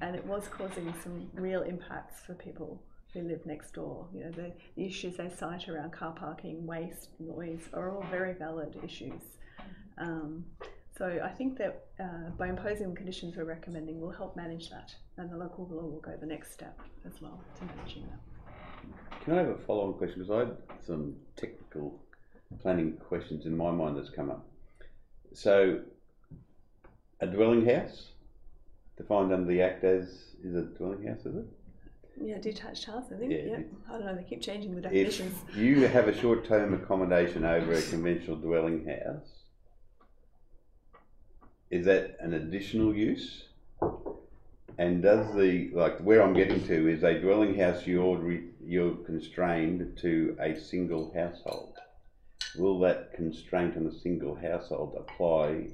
and it was causing some real impacts for people who live next door. You know, the, the issues they cite around car parking, waste, noise are all very valid issues. Um, so I think that uh, by imposing the conditions we're recommending will help manage that, and the local law will go the next step as well to managing that. Can I have a follow-on question? Because I had some technical planning questions in my mind that's come up. So, a dwelling house defined under the Act as is a dwelling house, is it? Yeah, detached house, I think. Yeah, Yeah, I don't know. They keep changing the If you have a short-term accommodation over a conventional dwelling house, is that an additional use? And does the, like, where I'm getting to is a dwelling house, you're, re, you're constrained to a single household. Will that constraint on a single household apply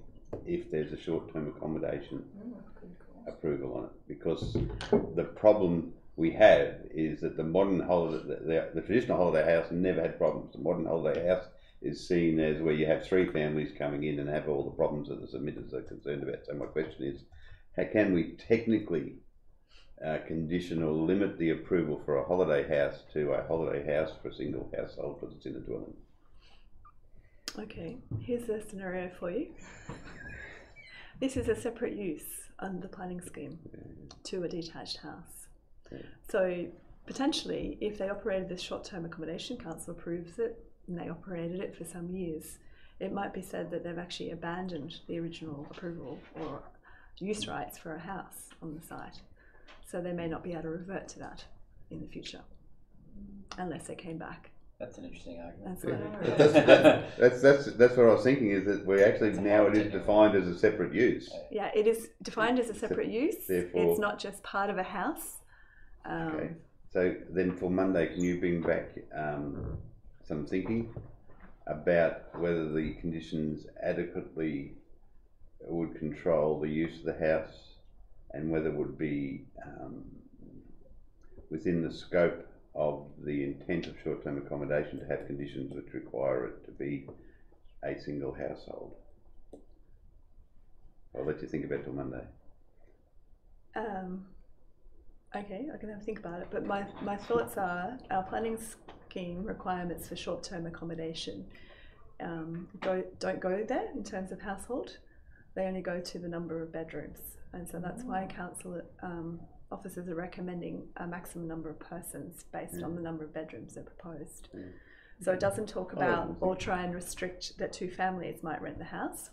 if there's a short-term accommodation mm, approval on it? Because the problem we have is that the modern holiday, the, the, the traditional holiday house never had problems. The modern holiday house is seen as where you have three families coming in and have all the problems that the submitters are concerned about. So my question is, how can we technically uh, condition or limit the approval for a holiday house to a holiday house for a single household because it's in a dwelling? Okay, here's a scenario for you. This is a separate use under the planning scheme to a detached house. So potentially, if they operated this short-term accommodation, council approves it, and they operated it for some years, it might be said that they've actually abandoned the original approval or use rights for a house on the site. So they may not be able to revert to that in the future, unless they came back. That's an interesting argument. That's what that's, that's, that's, that's, that's what I was thinking is that we actually now it is defined as a separate use. Yeah, it is defined as a separate use. therefore- it's not just part of a house. Um, Okay. So then for Monday, can you bring back um, some thinking about whether the conditions adequately would control the use of the house and whether it would be um, within the scope of the intent of short-term accommodation to have conditions which require it to be a single household? I'll let you think about it till Monday. Um, okay, I can have a think about it. But my, my thoughts are our planning scheme requirements for short term accommodation um, go, don't go there in terms of household. They only go to the number of bedrooms. And so that's why council um, officers are recommending a maximum number of persons based on the number of bedrooms that are proposed. Mm. So it doesn't talk Oh, about I see. or try and restrict that two families might rent the house.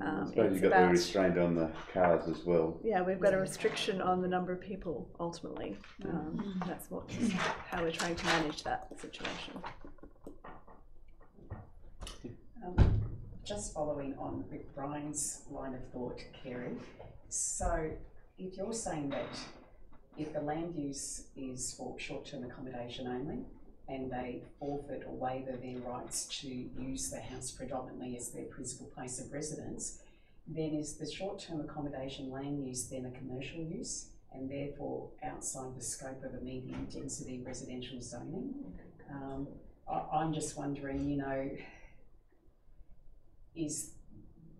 I Um, suppose you've got about- the restraint on the cars as well. Yeah, we've got a restriction on the number of people ultimately. Um, that's what, how we're trying to manage that situation. Um, just following on with Brian's line of thought, Kerry. So if you're saying that if the land use is for short-term accommodation only and they forfeit or waiver their rights to use the house predominantly as their principal place of residence, then is the short-term accommodation land use then a commercial use and therefore outside the scope of a medium density residential zoning? Um, I, I'm just wondering, you know, is,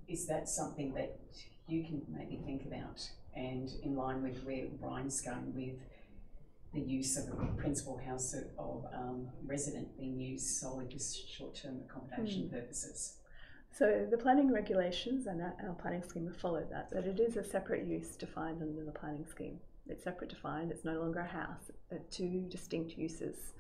is that something that you can maybe think about? And in line with where Brian's going with the use of a principal house of, of um, resident being used solely for short-term accommodation purposes? So the planning regulations and our, our planning scheme have followed that, that it is a separate use defined under the planning scheme. It's separate defined, it's no longer a house, they're two distinct uses.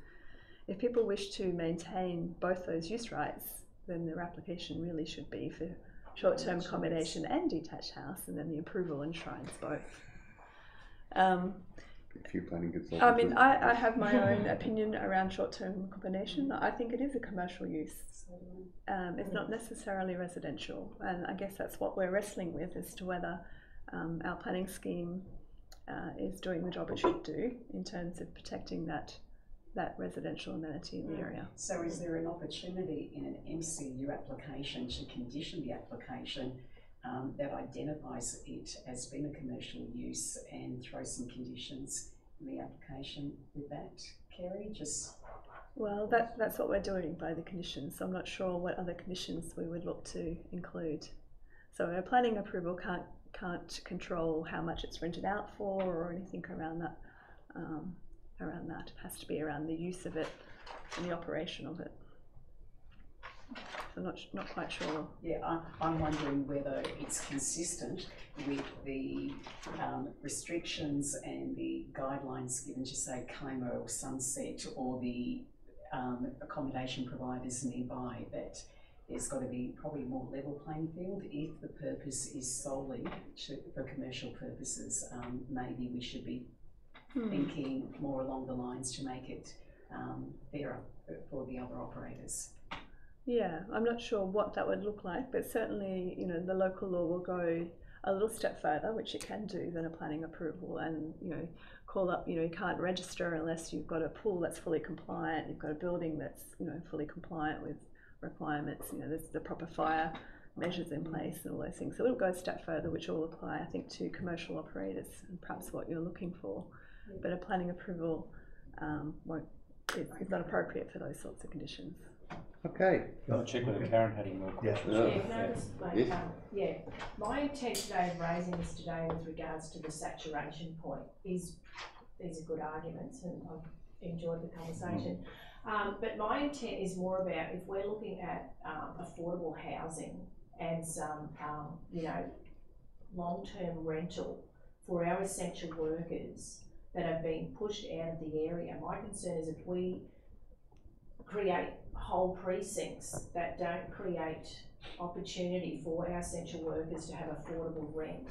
If people wish to maintain both those use rights, then their application really should be for short-term accommodation and detached house, and then the approval enshrines both. Um, A few planning consultants. I mean, I, I have my own opinion around short-term accommodation. I think it is a commercial use. Um, it's not necessarily residential, and I guess that's what we're wrestling with as to whether um, our planning scheme uh, is doing the job it should do in terms of protecting that that residential amenity in the area. So is there an opportunity in an MCU application to condition the application um, that identifies it as being a commercial use and throw some conditions in the application with that, Kerry? Just Well, that, that's what we're doing by the conditions. So I'm not sure what other conditions we would look to include. So our planning approval can't can't control how much it's rented out for or anything around that. Um, around that, it has to be around the use of it and the operation of it. I'm not not quite sure. Yeah, I, I'm wondering whether it's consistent with the um, restrictions and the guidelines given to say Como or Sunset or the um, accommodation providers nearby that there's got to be probably more level playing field if the purpose is solely to, for commercial purposes. Um, maybe we should be thinking more along the lines to make it um, fairer for the other operators. Yeah, I'm not sure what that would look like, but certainly, you know, the local law will go a little step further, which it can do than a planning approval, and you know, call up. You know, you can't register unless you've got a pool that's fully compliant. You've got a building that's you know fully compliant with requirements. You know, there's the proper fire measures in place and all those things. So it'll go a step further, which will apply, I think, to commercial operators and perhaps what you're looking for. But a planning approval um, won't is, is not appropriate for those sorts of conditions. Okay. I'll check whether Karen had any more Yeah. questions. No. Yeah, can I just make, Yes. um, yeah, my intent today of raising this today with regards to the saturation point is, these are good arguments and I've enjoyed the conversation. Um, but my intent is more about if we're looking at, um, affordable housing and some, um, you know, long-term rental for our essential workers that have been pushed out of the area, my concern is if we create whole precincts that don't create opportunity for our essential workers to have affordable rent,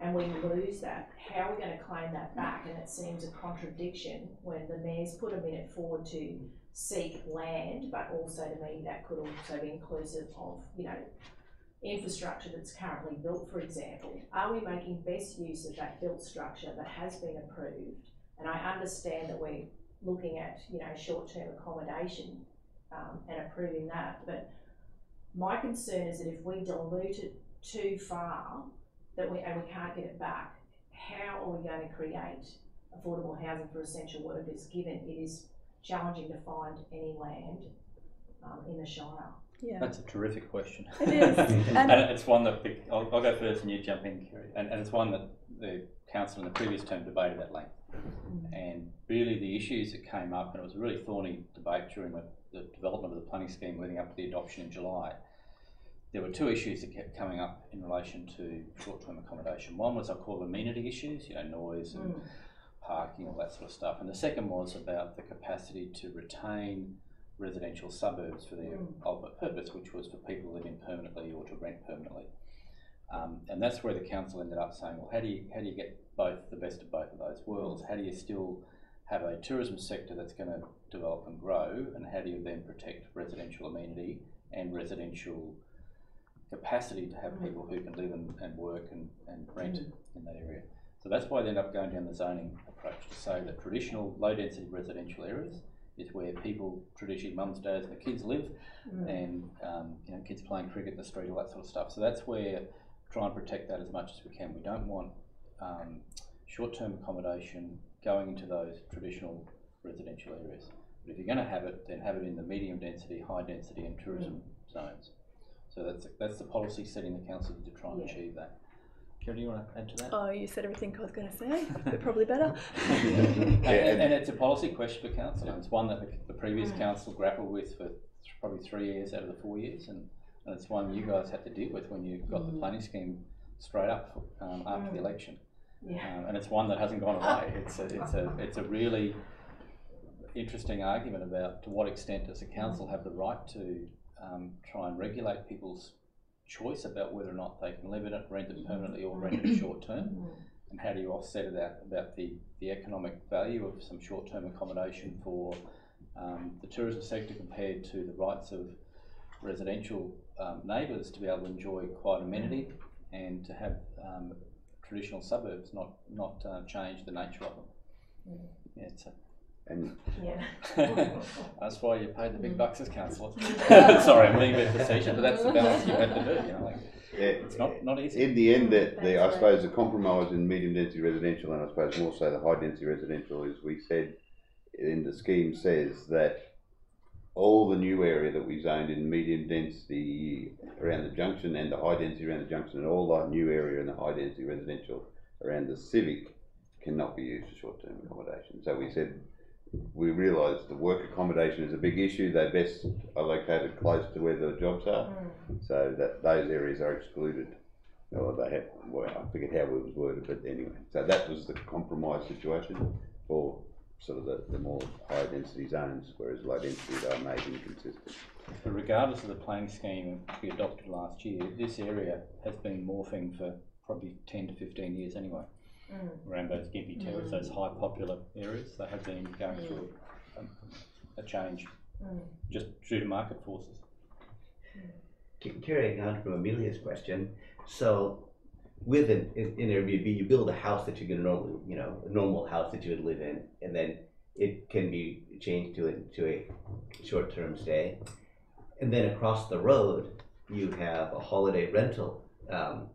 and we lose that, how are we gonna claim that back? And it seems a contradiction when the mayor's put a minute forward to seek land, but also to me, that could also be inclusive of, you know, infrastructure that's currently built, for example. Are we making best use of that built structure that has been approved? And I understand that we're looking at, you know, short-term accommodation, um, and approving that, but my concern is that if we dilute it too far, that we, and we can't get it back, how are we going to create affordable housing for essential workers, given it is challenging to find any land, um, in the Shire? Yeah, That's a terrific question. it is. And and it's one that, I'll, I'll go first and you jump in, Kerry. And, and it's one that the council in the previous term debated at length. And really the issues that came up, and it was a really thorny debate during the, the development of the planning scheme leading up to the adoption in July. There were two issues that kept coming up in relation to short-term accommodation. One was I call amenity issues, you know, noise and parking, all that sort of stuff. And the second was about the capacity to retain residential suburbs for their Mm. ultimate purpose, which was for people to live in permanently or to rent permanently. Um, and that's where the council ended up saying, well, how do you how do you get both the best of both of those worlds? How do you still have a tourism sector that's going to develop and grow, and how do you then protect residential amenity and residential capacity to have people who can live and, and work and, and rent in that area? So that's why they end up going down the zoning approach to say that traditional low density residential areas is where people traditionally mums, dads, and the kids live, and um, you know kids playing cricket in the street, all that sort of stuff. So that's where try and protect that as much as we can. We don't want um, short-term accommodation going into those traditional residential areas. But if you're going to have it, then have it in the medium density, high density, and tourism zones. So that's that's the policy setting the council to try and Yeah. achieve that. Kerry, do you want to add to that? oh, you said everything I was going to say, but probably better. and, and, and it's a policy question for council, and it's one that the, the previous Mm. council grappled with for th- probably three years out of the four years, and, and it's one you guys had to deal with when you got the planning scheme straight up um, after the Mm. election, Yeah. um, and it's one that hasn't gone away. It's a, it's a, it's a really interesting argument about to what extent does the council have the right to um, try and regulate people's choice about whether or not they can live in it, rent it permanently, or rent it short term and how do you offset that about the, the economic value of some short-term accommodation for um, the tourism sector compared to the rights of residential um, neighbours to be able to enjoy quiet amenity and to have um, traditional suburbs not not uh, change the nature of them. Yeah, it's a, And Yeah. that's why you pay the big bucks as councillor. Sorry, I'm being a bit facetious, but that's the balance you have to do. You know, like, it's not not easy. in the end, that the, I That's suppose the compromise in medium density residential and I suppose more so the high density residential is we said in the scheme says that all the new area that we zoned in medium density around the junction and the high density around the junction and all the new area in the high density residential around the civic cannot be used for short term accommodation. So we said we realised the work accommodation is a big issue. They best are located close to where the jobs are, mm. so that those areas are excluded. Or they have, well, I forget how it was worded, but anyway. So that was the compromise situation for sort of the, the more high density zones, whereas low density they are made inconsistent. But regardless of the planning scheme we adopted last year, this area has been morphing for probably 10 to 15 years anyway. Around those Gympie Terrace, mm. those high popular areas, they have been going mm. through a, a change mm. just due to market forces. Ca- Carrying on from Amelia's question, so with an, in, Airbnb, you build a house that you're gonna normally, you know, a normal house that you would live in, and then it can be changed to a, to a short-term stay. And then across the road, you have a holiday rental, um,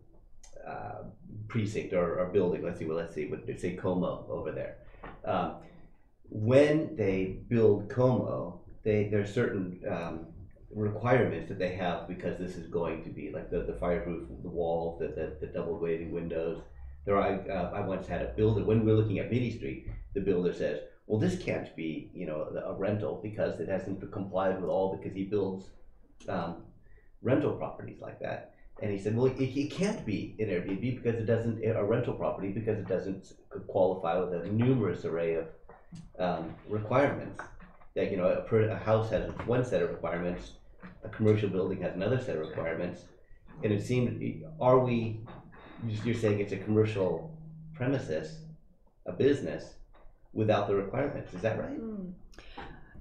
uh, precinct or, or building, let's see, well, let's see, what, say Como over there. Um, when they build Como, they, there are certain, um, requirements that they have because this is going to be like the, the fireproof, the walls, the, the, the double glazing windows. There, I, uh, I once had a builder, when we were looking at Beatty Street, the builder says, well, this can't be, you know, a rental because it hasn't complied with all, because he builds, um, rental properties like that. And he said, well, it, it can't be an Airbnb because it doesn't, a rental property because it doesn't qualify with a numerous array of, um, requirements. That, you know, a, a house has one set of requirements, a commercial building has another set of requirements. And it seemed, are we, you're saying it's a commercial premises, a business, without the requirements, is that right? Mm.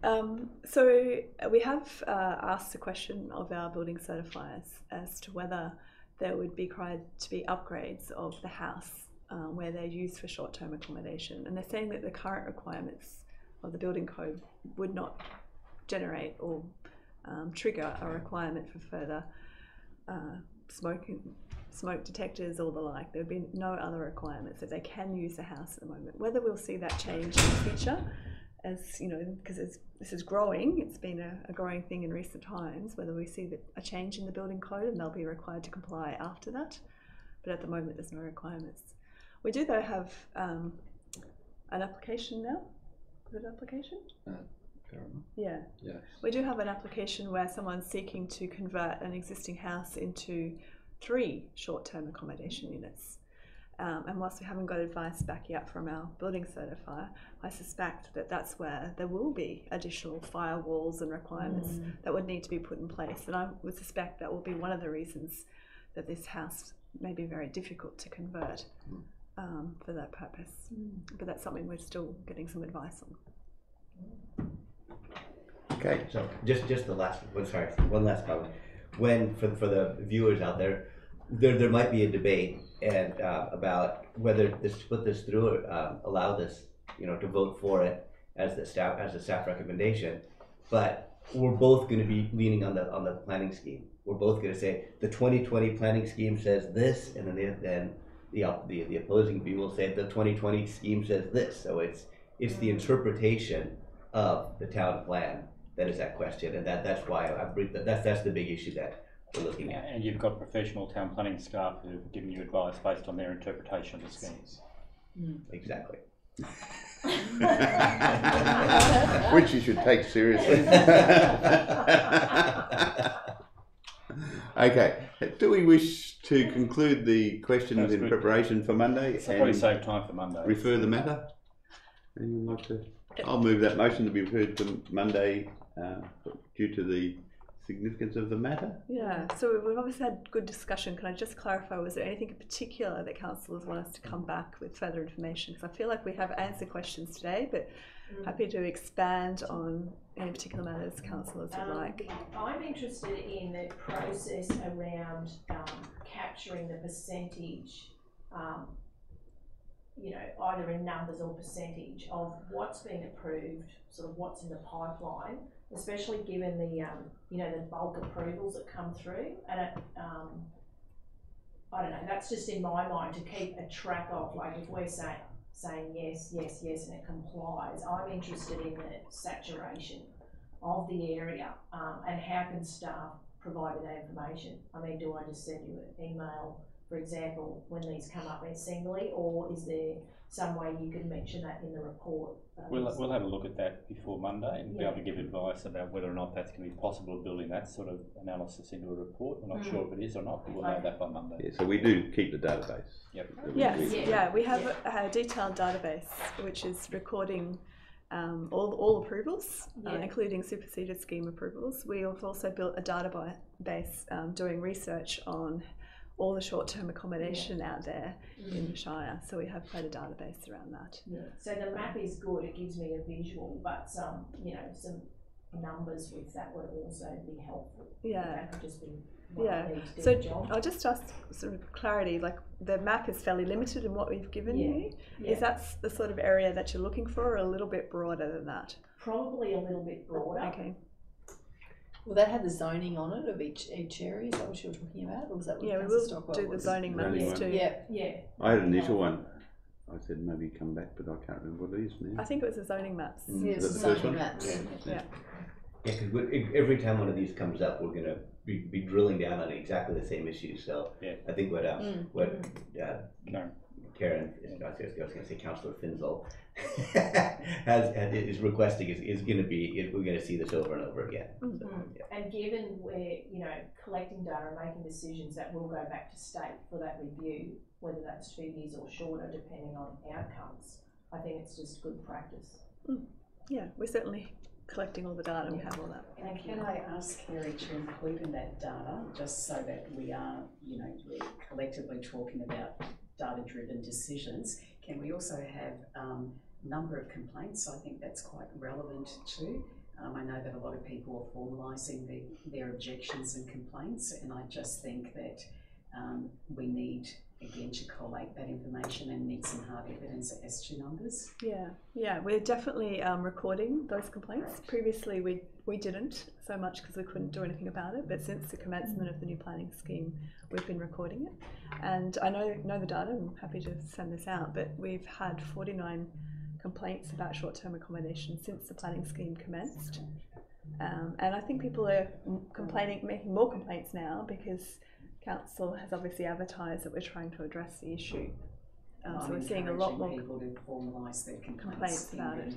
Um, so we have uh, asked the question of our building certifiers as to whether there would be required to be upgrades of the house uh, where they're used for short-term accommodation, and they're saying that the current requirements of the building code would not generate or um, trigger a requirement for further uh, smoking smoke detectors or the like. There would be no other requirements that they can use the house at the moment. Whether we'll see that change in the future, as you know, because this is growing, it's been a, a, growing thing in recent times. Whether we see that a change in the building code and they'll be required to comply after that, but at the moment there's no requirements. We do though have um, an application now. Is it an application? Yeah. Yes. We do have an application where someone's seeking to convert an existing house into three short-term accommodation units. Um, and whilst we haven't got advice back yet from our building certifier, I suspect that that's where there will be additional firewalls and requirements Mm. that would need to be put in place. And I would suspect that will be one of the reasons that this house may be very difficult to convert um, for that purpose. But that's something we're still getting some advice on. Okay, so just, just the last, one sorry, one last comment. When, for, for the viewers out there, there, there might be a debate and, uh, about whether this, to put this through, or, um, allow this, you know, to vote for it as the staff, as a staff recommendation. But we're both gonna be leaning on the, on the planning scheme. We're both gonna say, the twenty twenty planning scheme says this, and then, the- then the, the, the opposing view will say, the twenty twenty scheme says this. So it's, it's the interpretation of the town plan that is that question, and that, that's why I bring, that, that's, that's the big issue that we're looking at. And you've got professional town planning staff who've given you advice based on their interpretation of the schemes. Mm. Exactly. Which you should take seriously. okay, do we wish to conclude the questions That's in good. preparation for Monday So probably and save time for Monday. refer the matter? Anyone like to? I'll move that motion to be referred to Monday uh, due to the significance of the matter. Yeah, so we've obviously had good discussion. Can I just clarify, was there anything in particular that councillors want us to come back with further information? Because I feel like we have answered questions today, but happy to expand on any particular matters councillors would Um, like. I'm interested in the process around um, capturing the percentage, um, you know, either in numbers or percentage of what's been approved, sort of what's in the pipeline, especially given the, um, you know, the bulk approvals that come through. And it, um, I don't know, that's just in my mind to keep a track of, like if we're saying, saying yes, yes, yes, and it complies, I'm interested in the saturation of the area, um, and how can staff provide that information? I mean, do I just send you an email, for example, when these come up in singly, or is there some way you can mention that in the report? Um, We'll, we'll have a look at that before Monday and be able to give advice about whether or not that's going to be possible of building that sort of analysis into a report. We're not Mm. sure if it is or not, but we'll know that by Monday. Yeah, so we do keep the database. Yep. Yes, we- Yeah. yeah, we have a, a detailed database which is recording um, all, all approvals, uh, including superseded scheme approvals. We have also built a database um, doing research on all the short-term accommodation out there in the Shire, so we have quite a database around that. Yeah, so the map is good, it gives me a visual, but some, you know, some numbers with that would also be helpful. Yeah. That could just be Yeah. lead to do So. I'll just ask sort of clarity, like the map is fairly limited in what we've given Yeah. you. Yeah. Is that the sort of area that you're looking for or a little bit broader than that? Probably a little bit broader. Okay. Will that had the zoning on it of each, each area, is that what you were talking about, or was that what Yeah, we councillor will Stockwell do the was? zoning Zoning maps one. too. Yeah, Yeah. I had an initial one. I said maybe come back, but I can't remember what it is now. I think it was the zoning maps. Mm. yeah, Is that the the first zoning one? maps. Yeah. Yeah. Yeah, because every time one of these comes up, we're gonna be, be drilling down on exactly the same issue, so. Yeah. I think what, uh, Mm. what, uh, Karen. Karen, I was gonna I was gonna say Councillor Finzel, has, has- is requesting is, is gonna be, is, we're gonna see this over and over again. Mm. And given we're, you know, collecting data and making decisions that will go back to state for that review, whether that's two years or shorter, depending on outcomes, I think it's just good practice. Yeah, we're certainly collecting all the data, we have all that. And can I ask Kerry to include in that data, just so that we are, you know, we're collectively talking about data-driven decisions, can we also have, um, number of complaints? I think that's quite relevant too. Um, I know that a lot of people are formalising their, their objections and complaints, and I just think that, um, we need, again, to collate that information and need some hard evidence as to numbers. Yeah, yeah, we're definitely um, recording those complaints. Previously, we we didn't so much because we couldn't do anything about it. But since the commencement of the new planning scheme, we've been recording it. And I know know the data. I'm happy to send this out. But we've had 49 complaints about short-term accommodation since the planning scheme commenced. Um, and I think people are complaining, making more complaints now because council has obviously advertised that we're trying to address the issue. Um, so we're seeing a lot more people to formalise their complaints complaints in about it.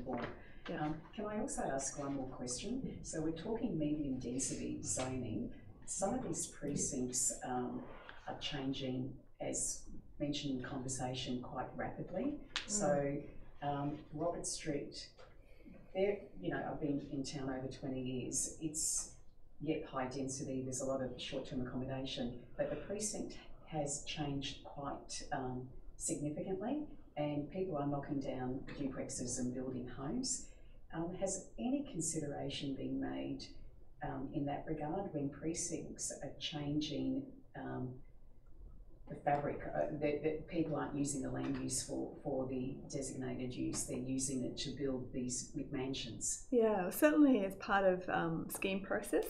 Yeah. Um, can I also ask one more question? So we're talking medium density zoning. Some of these precincts um, are changing, as mentioned in conversation, quite rapidly. So um, Robert Street, there, you know, I've been in town over twenty years. It's yet high density. There's a lot of short-term accommodation, but the precinct has changed quite um, significantly, and people are knocking down duplexes and building homes. Um, has any consideration been made um, in that regard when precincts are changing um, the fabric, uh, that, that people aren't using the land use for, for the designated use, they're using it to build these McMansions? Yeah, certainly as part of um, scheme process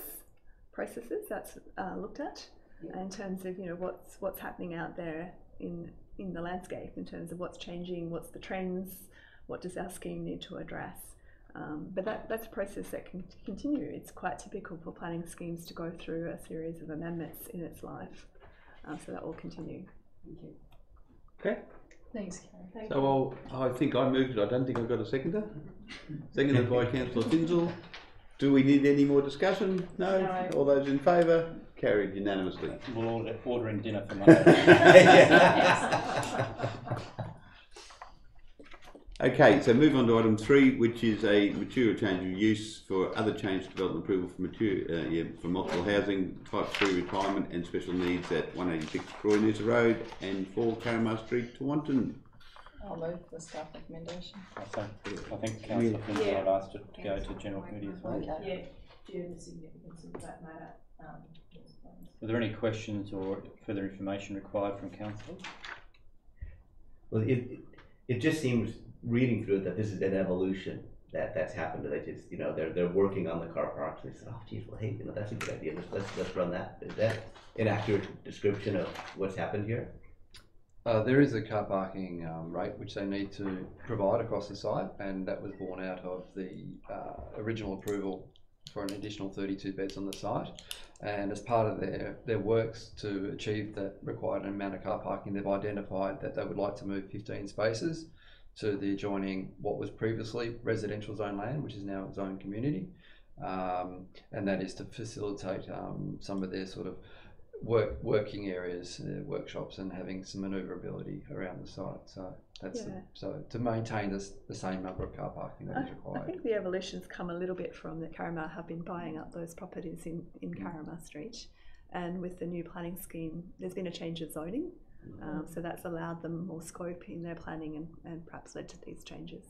processes that's uh, looked at Yeah. in terms of you know what's what's happening out there in in the landscape in terms of what's changing, what's the trends, what does our scheme need to address. Um, but that, that's a process that can continue. It's quite typical for planning schemes to go through a series of amendments in its life. Uh, so that will continue. Thank you. Okay, Thanks, Karen. Thank so I'll, I think I moved it. I don't think I've got a seconder. Seconded by Councillor Finzel. Do we need any more discussion? No? No. All those in favour? Carried unanimously. We'll order, order in dinner for Monday. Okay, so move on to item three, which is a material change of use for other change development approval for material, uh, yeah, for multiple housing, type three retirement and special needs at one eighty-six Cooroy Road and four Carramar Street, Tewantin. I'll move the staff recommendation. I think, I think Councillor Finzel Yeah. had asked it to go to general committee as well. Okay. Yeah, due to the significance of that matter, um, yes, please. Were there any questions or further information required from council? Well, it, it- it just seems, reading through it, that this is an evolution that, that's happened, that it's, you know, they're, they're working on the car parks, they said, oh geez, well, hey, you know, that's a good idea, let's, let's, let's run that. Is that an accurate description of what's happened here? Uh, there is a car parking um, rate which they need to provide across the site, and that was born out of the uh, original approval for an additional 32 beds on the site. And as part of their, their works to achieve the required amount of car parking, they've identified that they would like to move 15 spaces to the adjoining what was previously residential zone land, which is now its own community. Um, and that is to facilitate um, some of their sort of work working areas, uh, workshops, and having some manoeuvrability around the site. So that's the, so to maintain this, the same number of car parking that is I, I required. think the evolution's come a little bit from that Karama have been buying up those properties in, in mm. Carramar Street. And with the new planning scheme, there's been a change of zoning. Mm. Um, so that's allowed them more scope in their planning and, and perhaps led to these changes.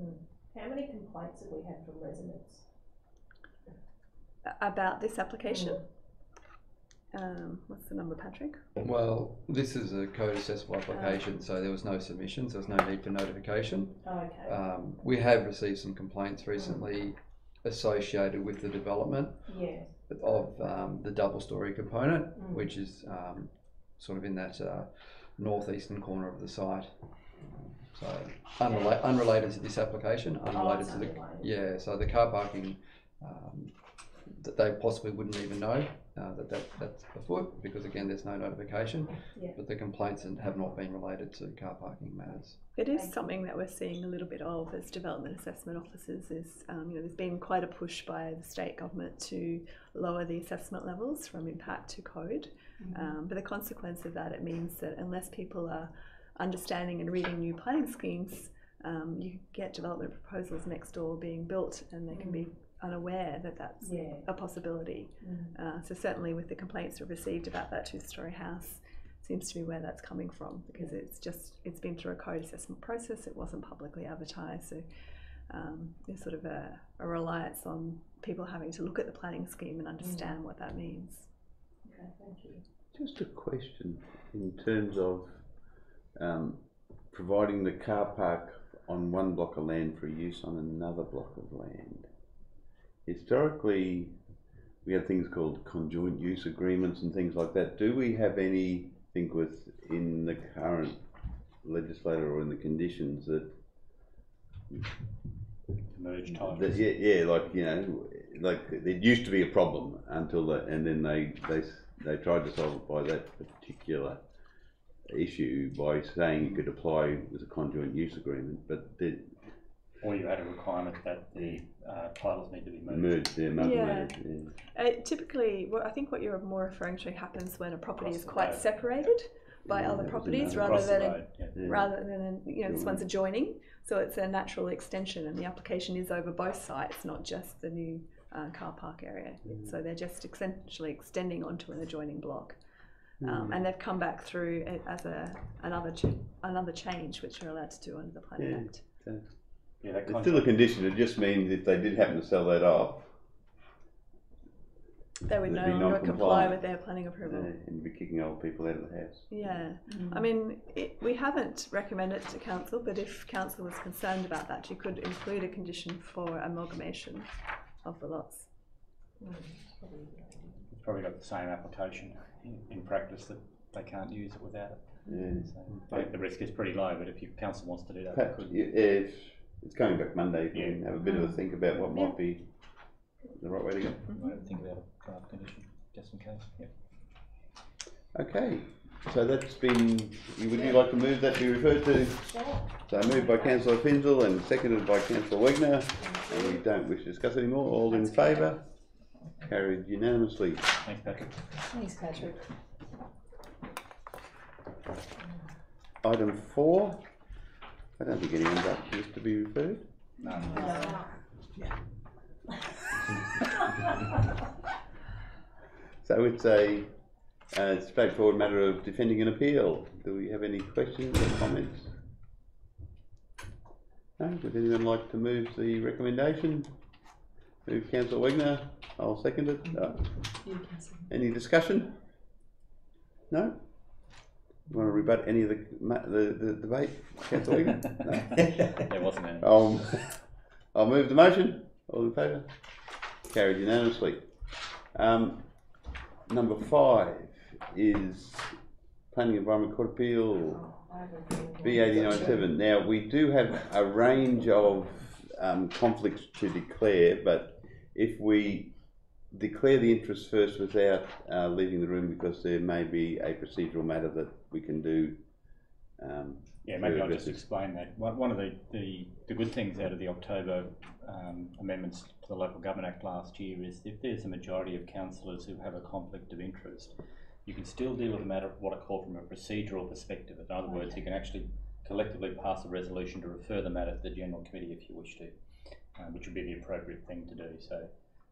Mm. How many complaints have we had from residents? about this application. Um, what's the number, Patrick? Well, this is a code assessable application, so there was no submissions, there's no need for notification. Oh, okay, Um, we have received some complaints recently associated with the development yeah, of um, the double story component, Mm. which is um, sort of in that uh, northeastern corner of the site. So unrela- unrelated to this application, unrelated it's to the unrelated. yeah. So the car parking um, that they possibly wouldn't even know uh, that, that that's afoot because again there's no notification. Yeah. But the complaints and have not been related to car parking matters. It is something that we're seeing a little bit of as development assessment officers. Is um, you know there's been quite a push by the state government to lower the assessment levels from impact to code. Um, but the consequence of that it means that unless people are understanding and reading new planning schemes, um, you get development proposals next door being built, and they can be unaware that that's yeah. a possibility. Mm. Uh, so certainly with the complaints we've received about that two-story house, seems to be where that's coming from because it's just it's been through a code assessment process. It wasn't publicly advertised, so um, there's sort of a, a reliance on people having to look at the planning scheme and understand what that means. Okay, thank you. Just a question in terms of um, providing the car park on one block of land for use on another block of land. Historically, we had things called conjoint use agreements and things like that. Do we have anything with in the current legislator or in the conditions that Merge that, yeah, yeah, like you know, like it used to be a problem until the, and then they they they tried to solve it by that particular issue by saying you could apply with a conjoint use agreement, but the Or you had a requirement that the uh, titles need to be merged. merged, they're amalgamated. Yeah. Uh, typically, what I think what you're more referring to happens when a property Across is quite road. separated by Yeah, other properties rather than a, road, yeah. Yeah. rather than you know this one's adjoining. So it's a natural extension, and the application is over both sites, not just the new uh, car park area. So they're just essentially extending onto an adjoining block, um, and they've come back through as a another ch- another change, which you're allowed to do under the Planning Yeah. Act. Yeah, that It's still a condition. It just means if they did happen to sell that off, They would They'd no be longer comply non-compliant. with their planning uh, approval. and you'd be kicking old people out of the house. Yeah, I mean, it, we haven't recommended it to council, but if council was concerned about that, you could include a condition for amalgamation of the lots. It's probably got the same application in, in practice that they can't use it without it. Yeah. So I think the risk is pretty low, but if your council wants to do that, they Perhaps, could. if it's coming back Monday, if you Yeah. can have a bit of a mm. think about what might be the right way to go. Mm-hmm. I don't think about a draft condition, just in case, yeah. Okay, so that's been, would you like to move that be referred to? So moved by councillor Finzel and seconded by councillor Wegener, and we don't wish to discuss anymore, all in favour? Carried unanimously. Thanks, Patrick. Thanks, Patrick. Item four, I don't think anyone's up this to be referred. No. So it's a, uh straightforward matter of defending an appeal. Do we have any questions or comments? No, would anyone like to move the recommendation? Move councillor Wegener, I'll second it. Uh, Any discussion? No? You want to rebut any of the, the, the debate, councillor? No? There wasn't any. I'll, I'll move the motion. All in favour? Carried unanimously. Um, number five is Planning Environment Court Appeal B eighty nine seven. Now, we do have a range of um, conflicts to declare, but if we declare the interest first without uh, leaving the room because there may be a procedural matter that we can do. Um, Yeah, maybe I'll just explain that. One, one of the, the, the good things out of the October um, amendments to the Local Government Act last year is if there's a majority of councillors who have a conflict of interest, you can still deal with the matter, what I call from a procedural perspective. In other words, you can actually collectively pass a resolution to refer the matter to the General Committee if you wish to, uh, which would be the appropriate thing to do. So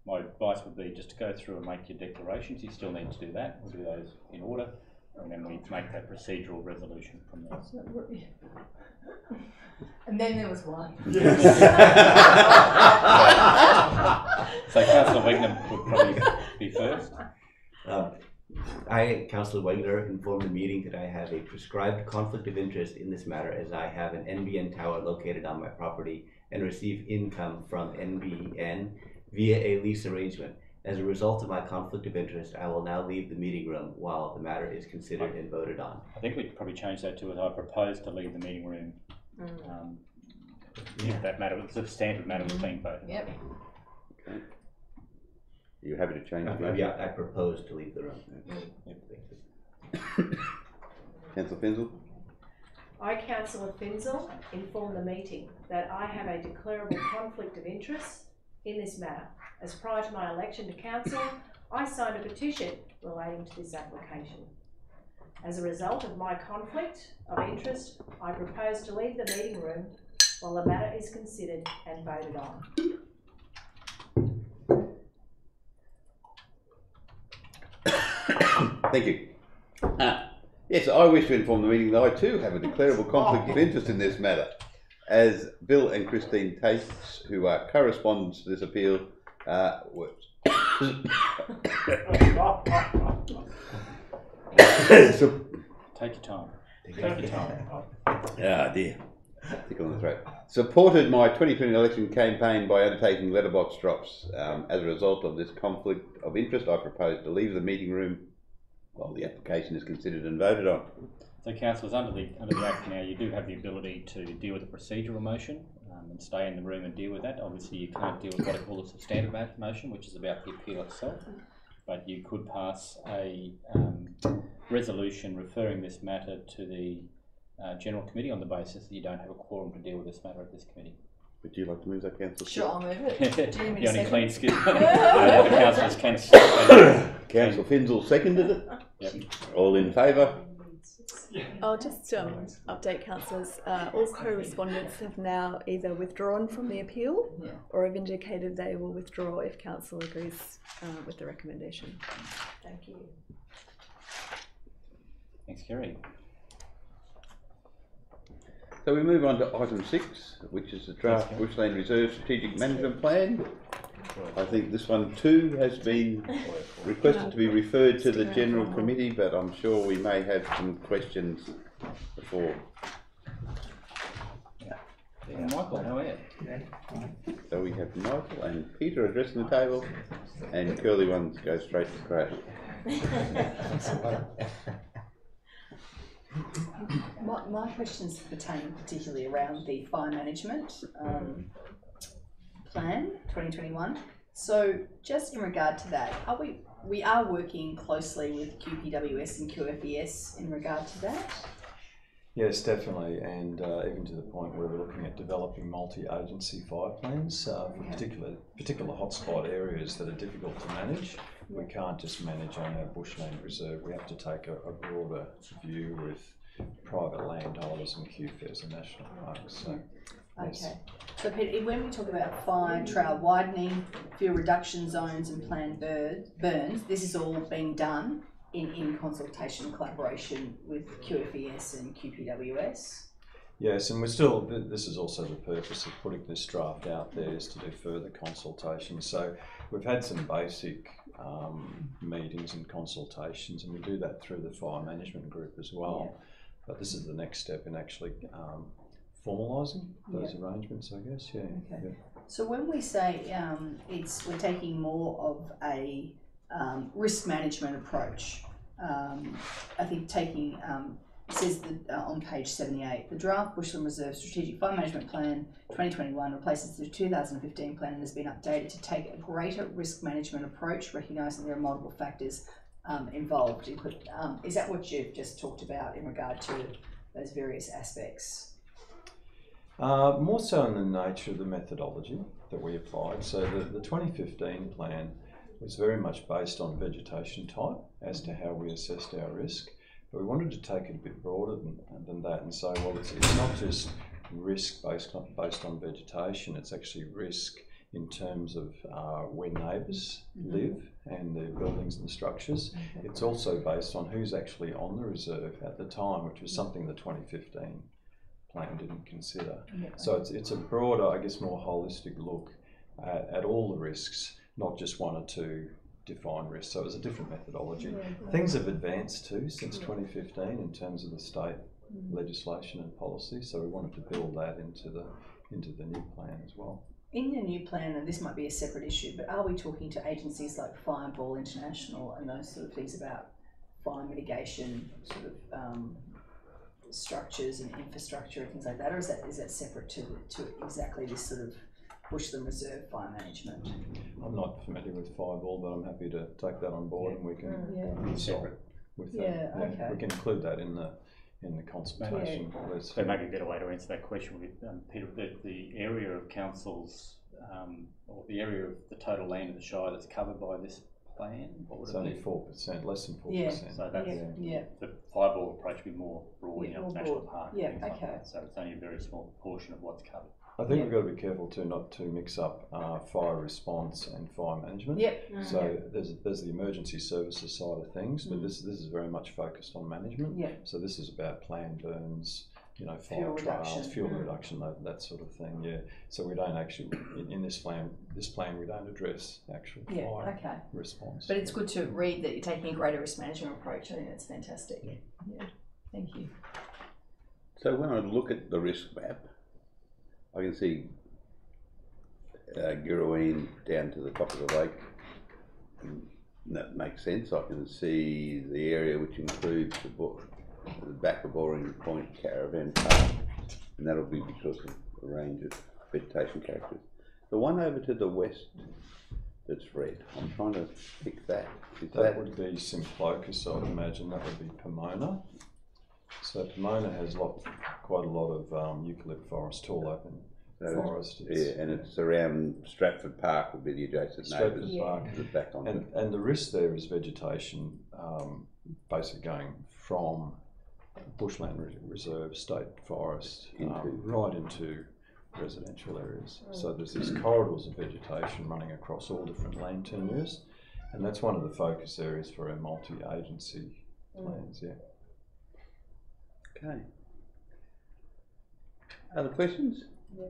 my advice would be just to go through and make your declarations. You still need to do that. We'll do those in order. and then we make that procedural resolution from there. And then there was one. So councillor Wegener would probably be first. Uh, I, Councillor Wegener, inform the meeting that I have a prescribed conflict of interest in this matter as I have an NBN tower located on my property and receive income from NBN via a lease arrangement. As a result of my conflict of interest, I will now leave the meeting room while the matter is considered and voted on. I think we could probably change that to, as I propose to leave the meeting room. Um, If that matter, it's a standard matter was being voted. on. Yep. Are you happy to change Uh, that? Yeah, I propose to leave the room. Councillor Finzel? I, councillor Finzel, inform the meeting that I have a declarable conflict of interest in this matter. As prior to my election to council, I signed a petition relating to this application. As a result of my conflict of interest, I propose to leave the meeting room while the matter is considered and voted on. Thank you. Uh, yes, I wish to inform the meeting that I too have a declarable conflict of interest in this matter. As Bill and Christine Tates, who are co-respondents to this appeal, uh, were so, Take your time. Take your time. Ah, dear. Tickle in the throat. Supported my 2020 election campaign by undertaking letterbox drops. Um, as a result of this conflict of interest, I propose to leave the meeting room while the application is considered and voted on. So councillors, under the, under the Act now, you do have the ability to deal with a procedural motion um, and stay in the room and deal with that. Obviously, you can't deal with what I call a substantive motion, which is about the appeal itself. But you could pass a um, resolution referring this matter to the uh, General Committee on the basis that you don't have a quorum to deal with this matter at this committee. Would you like to move that, Councillor? Sure, I'll move it. Do you need me The only clean second? skip. The councillors can. can- Councillor Finzel seconded it. Yep. All in favour? I'll just um, update councillors. Uh, all co-respondents have now either withdrawn from the appeal Yeah. or have indicated they will withdraw if council agrees uh, with the recommendation. Thank you. Thanks, Kerry. So we move on to item six, which is the draft Bushland Reserve Strategic Management Plan. I think this one too has been requested to be referred to the general committee, but I'm sure we may have some questions before. Michael, how are you? So we have Michael and Peter addressing the table, and curly ones go straight to Craig. My, my questions pertain particularly around the fire management, um, plan, twenty twenty-one. So just in regard to that, are we, we are working closely with QPWS and QFES in regard to that? Yes, definitely, and uh, even to the point where we're looking at developing multi-agency fire plans uh, for particular particular hotspot areas that are difficult to manage. We can't just manage on our bushland reserve. We have to take a, a broader view with private landholders and QFES and national parks. So. Okay, so Peter, when we talk about fire trail widening, fuel reduction zones and planned bird, burns, this is all being done in, in consultation, collaboration with QFES and QPWS? Yes, and we're still, this is also the purpose of putting this draft out there is to do further consultation. So we've had some basic um, meetings and consultations, and we do that through the fire management group as well. But this is the next step in actually um, formalising those arrangements, I guess, yeah. Okay. yeah. So when we say um, it's we're taking more of a um, risk management approach, um, I think taking um, it says that, uh, on page seventy eight the draft Bushland Reserve Strategic Fire Management Plan twenty twenty one replaces the two thousand and fifteen plan and has been updated to take a greater risk management approach, recognising there are multiple factors um, involved. Um, is that what you've just talked about in regard to those various aspects? Uh, more so in the nature of the methodology that we applied. So the, the 2015 plan was very much based on vegetation type as to how we assessed our risk. But we wanted to take it a bit broader than, than that and say, well, it's, it's not just risk based on, based on vegetation, it's actually risk in terms of uh, where neighbours live and the buildings and the structures. It's also based on who's actually on the reserve at the time, which was something the 2015 plan didn't consider. So it's, it's a broader, I guess, more holistic look at, at all the risks, not just one or two defined risks. So it was a different methodology. Things have advanced too since 2015 in terms of the state legislation and policy. So we wanted to build that into the into the new plan as well. In your new plan, and this might be a separate issue, but are we talking to agencies like Fireball International and those sort of things about fire mitigation sort of um, structures and infrastructure and things like that, or is that is that separate to to exactly this sort of bushland reserve fire management? I'm not familiar with Fireball, but I'm happy to take that on board and we can Yeah. consult with them. Yeah, okay. We can include that in the in the consultation list. So maybe a better way to answer that question would be, um, Peter, the, the area of councils, um, or the area of the total land of the Shire that's covered by this plan, what would It's it only be? four percent, less than four Yeah. percent. So that's, Yeah, yeah. the fireball approach would be more broad, you Yeah, know, more national broad. park, Yeah, things like okay. that. So it's only a very small portion of what's covered. I think we've got to be careful too not to mix up uh, fire response and fire management. Yep. So there's there's the emergency services side of things, but Mm. this this is very much focused on management. Yeah. So this is about planned burns, you know, fire Fuel trials, reduction. fuel Mm. reduction, that, that sort of thing. Yeah. So we don't actually in, in this plan this plan we don't address actual Yeah. fire Okay. response. But it's good to read that you're taking a greater risk management approach. I think that's fantastic. Yeah. Thank you. So when I look at the risk map, I can see uh, Girraween down to the top of the lake. And that makes sense. I can see the area which includes the, bo- the back of Boreen Point Caravan Park, and that'll be because of a range of vegetation characters. The one over to the west that's red, I'm trying to pick that. Is that that, would be Simplocus, I would imagine. That would be Pomona. So Pomona has lot, quite a lot of um, eucalypt forest, tall open that is- forest. It's- yeah, and it's around Stratford Park would be the adjacent Stratford neighbours. Park. Back onto And, and the risk there is vegetation, um, basically going from bushland re- reserve, state forest, um, right into residential areas. So there's these corridors of vegetation running across all different land tenures, and that's one of the focus areas for our multi-agency plans, yeah. Okay. Other questions? Yeah.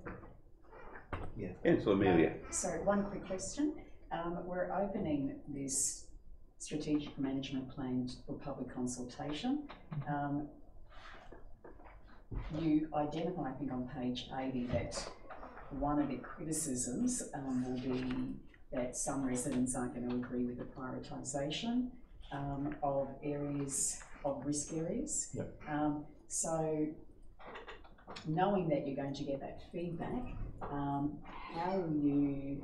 Yeah. Councillor Amelia. So one quick question. Um, we're opening this strategic management plan for public consultation. Um, you identify, I think on page eighty, that one of the criticisms, um, will be that some residents aren't going to agree with the prioritisation, um, of areas, of risk areas. Yep. Um, so knowing that you're going to get that feedback, um, how you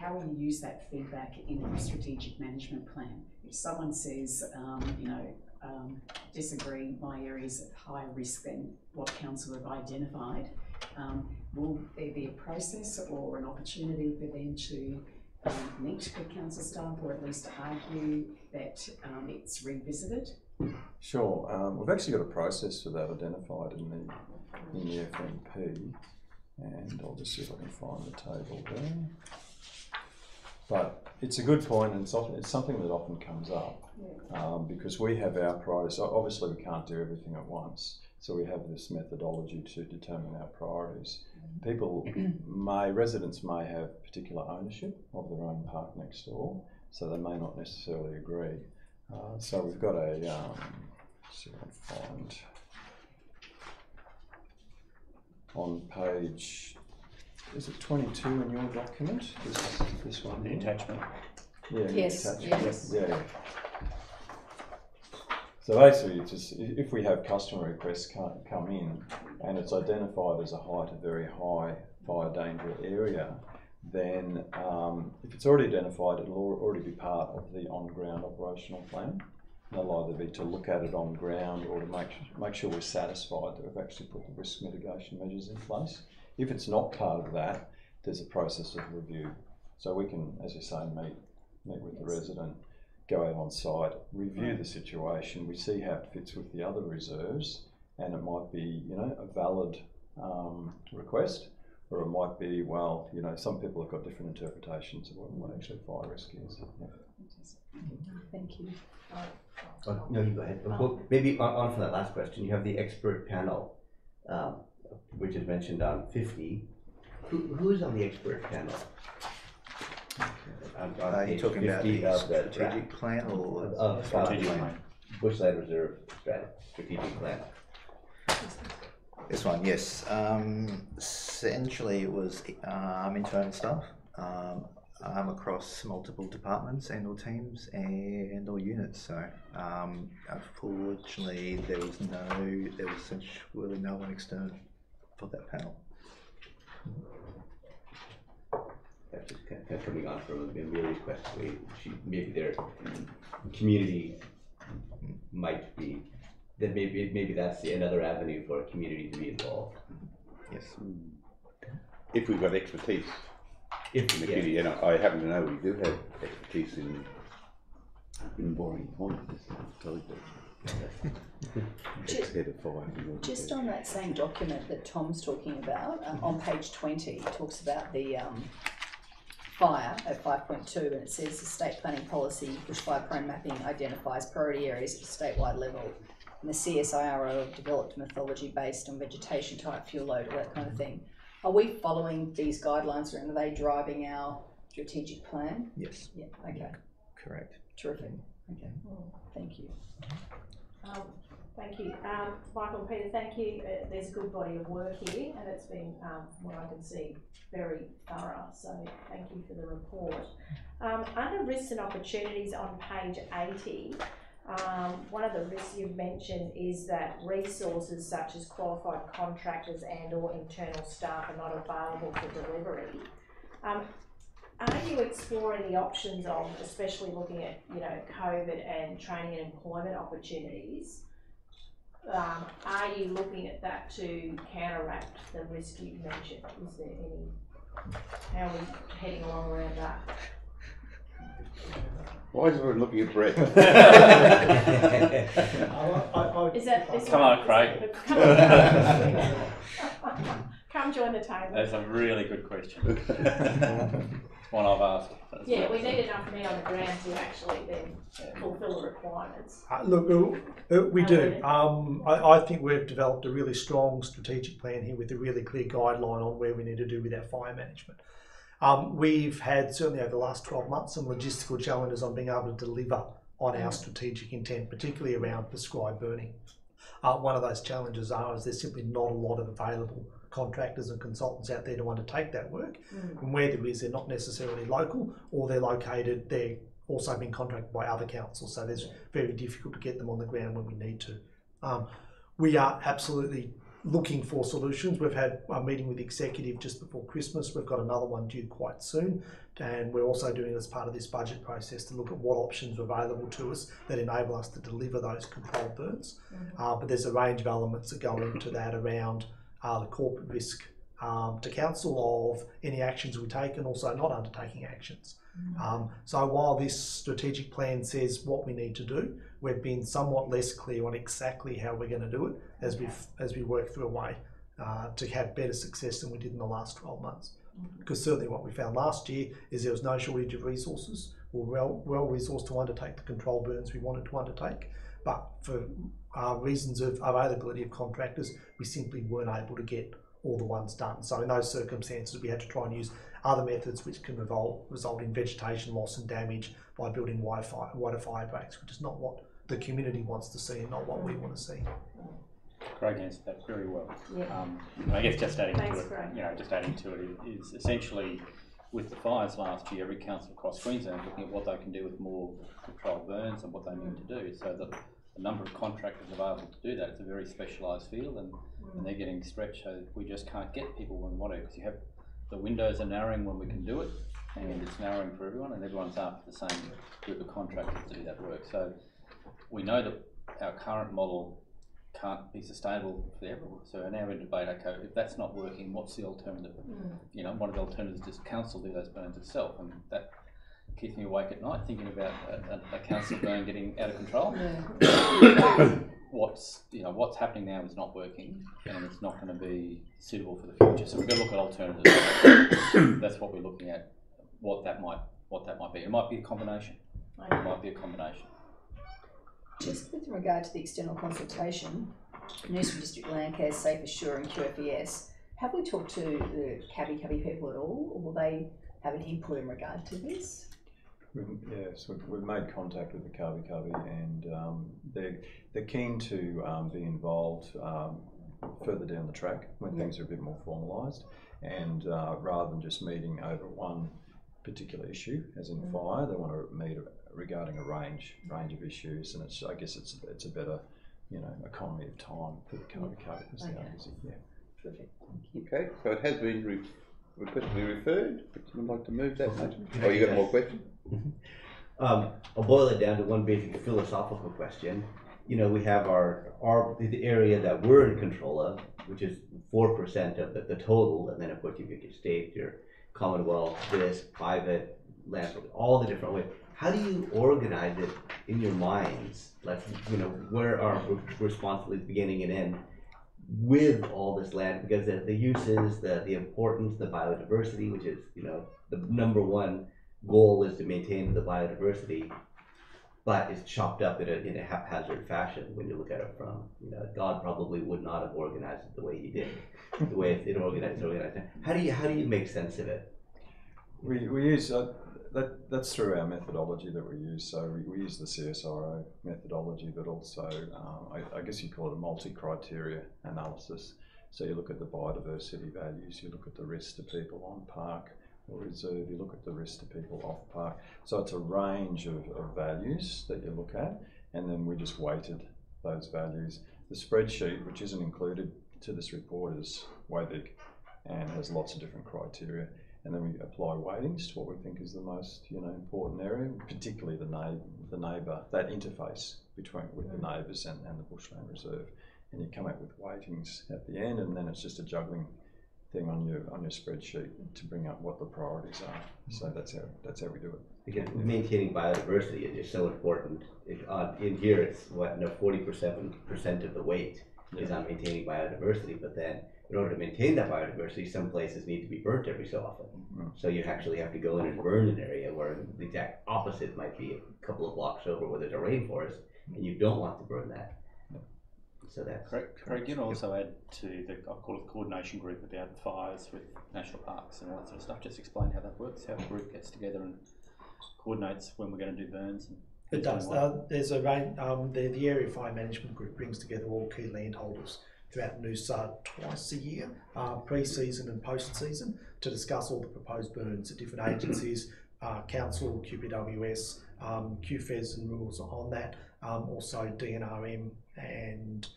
how will you use that feedback in a strategic management plan? If someone says, um, you know, um, disagree, my areas of higher risk than what council have identified, um, will there be a process or an opportunity for them to um, meet with council staff or at least argue that um, it's revisited? Sure. Um, we've actually got a process for that identified in the in the FMP and I'll just see if I can find the table there. But it's a good point, and it's often it's something that often comes up um, because we have our priorities. So obviously, we can't do everything at once, so we have this methodology to determine our priorities. People my residents may have particular ownership of their own park next door, so they may not necessarily agree. Uh, so we've got a, um, let's see if I can find, on page, is it twenty-two in your document? This, this one The here? attachment. Yeah, the Yes, attachment. yes. Yeah. yeah. So basically, it's just, i- if we have customer requests come, come in and it's identified as a height, a very high fire danger area, then um, if it's already identified, it'll al- already be part of the on-ground operational plan. That'll either be to look at it on ground or to make, make sure we're satisfied that we've actually put the risk mitigation measures in place. If it's not part of that, there's a process of review. So we can, as you say, meet, meet with the resident, go out on site, review the situation, we see how it fits with the other reserves, and it might be, you know, a valid um, request, Or it might be, well, you know, some people have got different interpretations of what, what actually fire risk is. Yeah. Thank you. Oh, no, you go ahead. Well, maybe on, on from that last question, you have the expert panel, um, which is mentioned on fifty. Who, who is on the expert panel? On, on Are you page talking about 50 the of the draft. strategic plan or? Of, of Strategic the plan. Bushland Reserve strat, strategic plan. This one, yes. Um, essentially, it was um, internal staff um, um, across multiple departments and or teams and or units. So, um, unfortunately, there was no, there was essentially no one external for that panel. That's just kind of coming on from Amelia's question, we- she, maybe their mm, community might be, then maybe, maybe that's another avenue for a community to be involved. Yes. If we've got expertise If, in the yeah. community, and I I happen to know we do have expertise in, in boring ponds, I'll tell you that. Ex-head of fire. Just on that same document that Tom's talking about, um, on page twenty, it talks about the, um, fire at five point two, and it says the state planning policy, bushfire prone mapping identifies priority areas at a statewide level. And the CSIRO have developed methodology based on vegetation type, fuel load, all that kind of thing. Are we following these guidelines, and are they driving our strategic plan? Yes, Yeah, okay, correct. terrific, okay, thank you. Um, thank you. Um, Michael and Peter, thank you. Uh, there's a good body of work here and it's been, um, from what I can see, very thorough. So thank you for the report. Um, under risks and opportunities on page eighty, um, one of the risks you've mentioned is that resources such as qualified contractors and or internal staff are not available for delivery. Are you exploring the options of, especially looking at, you know, COVID and training and employment opportunities? Um, are you looking at that to counteract the risk you mentioned? Is there any, how are we heading along around that? Why is everyone looking at Brett? Is that, is Come on, Craig. Come, come join the table. That's a really good question. One I've asked. That's Yeah, good. we need enough meat on the ground to actually then fulfil the requirements. Uh, look, uh, uh, we do. Um, I, I think we've developed a really strong strategic plan here with a really clear guideline on where we need to do with our fire management. Um, we've had certainly over the last 12 months some logistical challenges on being able to deliver on our strategic intent, particularly around prescribed burning. Uh, one of those challenges are is there's simply not a lot of available contractors and consultants out there to undertake that work. And where there is, they're not necessarily local or they're located, they're also being contracted by other councils. So there's very difficult to get them on the ground when we need to. Um, we are absolutely looking for solutions. We've had a meeting with the executive just before Christmas. We've got another one due quite soon. And we're also doing it as part of this budget process to look at what options are available to us that enable us to deliver those controlled burns. Uh, but there's a range of elements that go into that around uh, the corporate risk um, to council of any actions we take and also not undertaking actions. Um, so while this strategic plan says what we need to do, we've been somewhat less clear on exactly how we're going to do it as we as we work through a way uh, to have better success than we did in the last 12 months. Because certainly what we found last year is there was no shortage of resources. We were well well resourced to undertake the control burns we wanted to undertake, but for uh, reasons of availability of contractors, we simply weren't able to get all the ones done. So in those circumstances, we had to try and use other methods which can result, result in vegetation loss and damage by building wider fire, wider fire breaks, which is not what the community wants to see and not what we want to see. Craig answered that very well. Yeah. Um, I guess just adding Thanks, to it, Craig. you know, just adding to it is, is essentially with the fires last year, every council across Queensland looking at what they can do with more controlled burns and what they need to do. So that the number of contractors available to do that, it's a very specialised field and, and they're getting stretched. So we just can't get people when we want to because you have the windows are narrowing when we can do it and it's narrowing for everyone and everyone's after the same group of contractors to do that work. So we know that our current model can't be sustainable for everyone. So now we're in debate, okay, if that's not working, what's the alternative? Mm. You know, one of the alternatives is council do those burns itself, and that keeps me awake at night thinking about a, a, a council burn getting out of control. what's, you know, what's happening now is not working and it's not going to be suitable for the future. So we're going to look at alternatives. That's what we're looking at, what that might, what that might be. It might be a combination. It might be a combination. Just with regard to the external consultation, Noosa and District Landcare, Safe Assure and QFES, have we talked to the Kabi Kabi people at all, or will they have an input in regard to this? We've, yes, we've, we've made contact with the Kabi Kabi and um, they're, they're keen to um, be involved um, further down the track when Yeah. things are a bit more formalised and uh, rather than just meeting over one particular issue, as in Mm. fire, they want to meet regarding a range range of issues and it's I guess it's it's a better you know economy of time for the Kabi Kabi. is the Okay. answer, Yeah. Perfect. Okay, so it has been re- requested to be referred. Would someone like to move that motion? Oh, you got more questions? Um, I'll boil it down to one basic philosophical question. You know, we have our, our, the area that we're in control of, which is four percent of the, the total, and then of course you've got your state, your commonwealth, this, private, land, all the different ways. How do you organize it in your minds? Like, you know, where are responsibilities beginning and end with all this land? Because the, the uses, the, the importance, the biodiversity, which is, you know, the number one goal is to maintain the biodiversity, but it's chopped up in a, in a haphazard fashion when you look at it from, you know, God probably would not have organized it the way he did, the way it, organized, it organized. How do you, how do you make sense of it? We, we use uh, that that's through our methodology that we use. So we, we use the CSIRO methodology, but also um, I, I guess you call it a multi-criteria analysis. So you look at the biodiversity values, you look at the risk to people on park or reserve, you look at the risk to people off park. So it's a range of, of values that you look at, and then we just weighted those values. The spreadsheet, which isn't included to this report, is way big and has lots of different criteria and then we apply weightings to what we think is the most you know important area, particularly the neighbour, the neighbour, that interface between with the neighbours and, and the bushland reserve, and you come up with weightings at the end, and then it's just a juggling thing on your on your spreadsheet to bring up what the priorities are. So that's how that's how we do it. Because maintaining biodiversity is just so important. It, uh, in here, it's what, no, forty percent, percent of the weight is on maintaining biodiversity, but then in order to maintain that biodiversity, some places need to be burnt every so often. Mhm. So you actually have to go in and burn an area where the exact opposite might be a couple of blocks over where there's a rainforest, and you don't want to burn that. So that's. Craig, Craig, you can also add to the, I call it the coordination group about the fires with national parks and all that sort of stuff. Just explain how that works, how the group gets together and coordinates when we're going to do burns. And It does. Uh, there's a rain, um, the, the area fire management group brings together all key landholders throughout Noosa twice a year, uh, pre-season and post-season, to discuss all the proposed burns at different agencies, uh, council, QPWS, um, QFES and rules on that, um, also DNRM and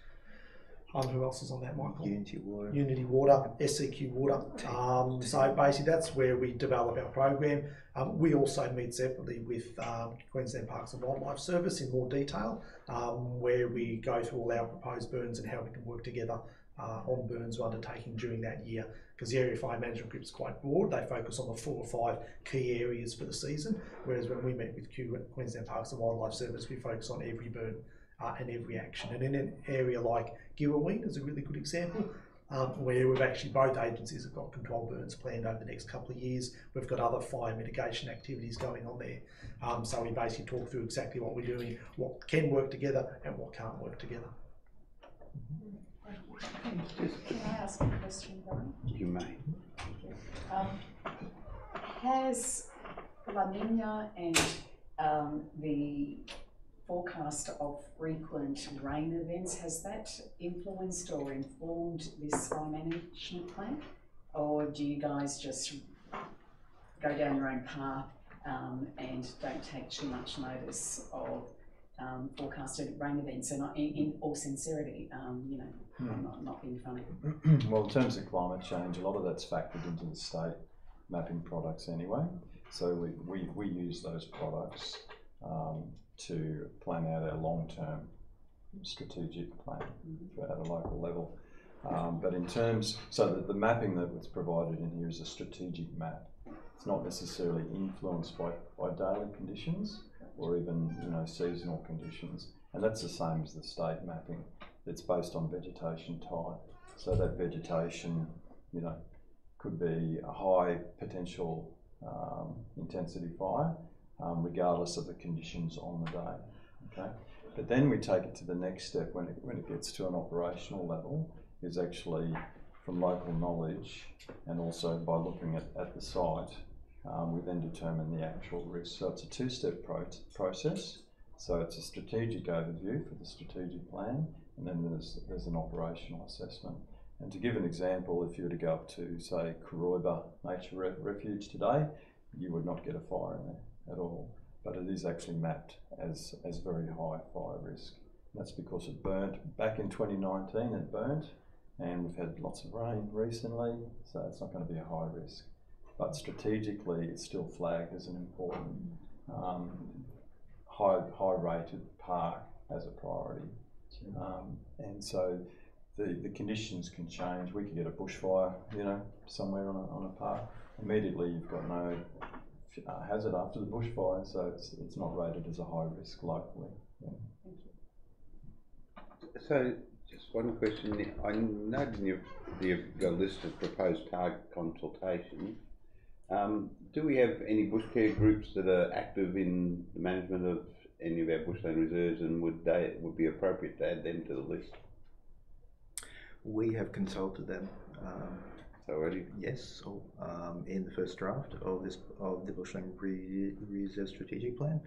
um, who else is on that, Michael? Unity Water. Unity Water, Seqwater. Um, so basically, that's where we develop our program. Um, we also meet separately with um, Queensland Parks and Wildlife Service in more detail, um, where we go through all our proposed burns and how we can work together uh, on burns we're undertaking during that year. Because the area fire management group is quite broad, they focus on the four or five key areas for the season. Whereas when we meet with Q- Queensland Parks and Wildlife Service, we focus on every burn uh, and every action. And in an area like Girraween is a really good example, um, where we've actually both agencies have got control burns planned over the next couple of years. We've got other fire mitigation activities going on there. Um, so we basically talk through exactly what we're doing, what can work together, and what can't work together. Can I ask a question, Brian? You may. Um, has La Nina and um, the forecast of frequent rain events, has that influenced or informed this fire management plan? Or do you guys just go down your own path um, and don't take too much notice of um, forecasted rain events? And I- in, in all sincerity, um, you know, I'm not, not being funny. well, in terms of climate change, a lot of that's factored into the state mapping products anyway. So we, we, we use those products um, to plan out our long-term strategic plan for at a local level. Um, but in terms, so the, the mapping that was provided in here is a strategic map. It's not necessarily influenced by, by daily conditions or even you know seasonal conditions. And that's the same as the state mapping. It's based on vegetation type. So that vegetation, you know, could be a high potential um, intensity fire, um, regardless of the conditions on the day. Okay, but then we take it to the next step when it when it gets to an operational level, is actually from local knowledge and also by looking at, at the site, um, we then determine the actual risk. So it's a two-step pro- process. So it's a strategic overview for the strategic plan, and then there's there's an operational assessment. And to give an example, if you were to go up to say Cooroibah Nature Re- Refuge today, you would not get a fire in there at all. But it is actually mapped as as very high fire risk. That's because it burnt back in 2019. It burnt, and we've had lots of rain recently, so it's not going to be a high risk. But strategically, it's still flagged as an important um, high high rated park as a priority. Um, and so the, the conditions can change. We could get a bushfire, you know, somewhere on a, on a park. Immediately, you've got no uh, hazard after the bushfire, so it's, it's not rated as a high risk locally. Yeah. So, just one question. I noted in your, you've got a list of proposed target consultations. Um, do we have any bush care groups that are active in the management of any of our bushland reserves, and would they would be appropriate to add them to the list We have consulted them. Um, already? yes, or, um, in the first draft of this of the Bushland Re- Reserve Strategic Plan.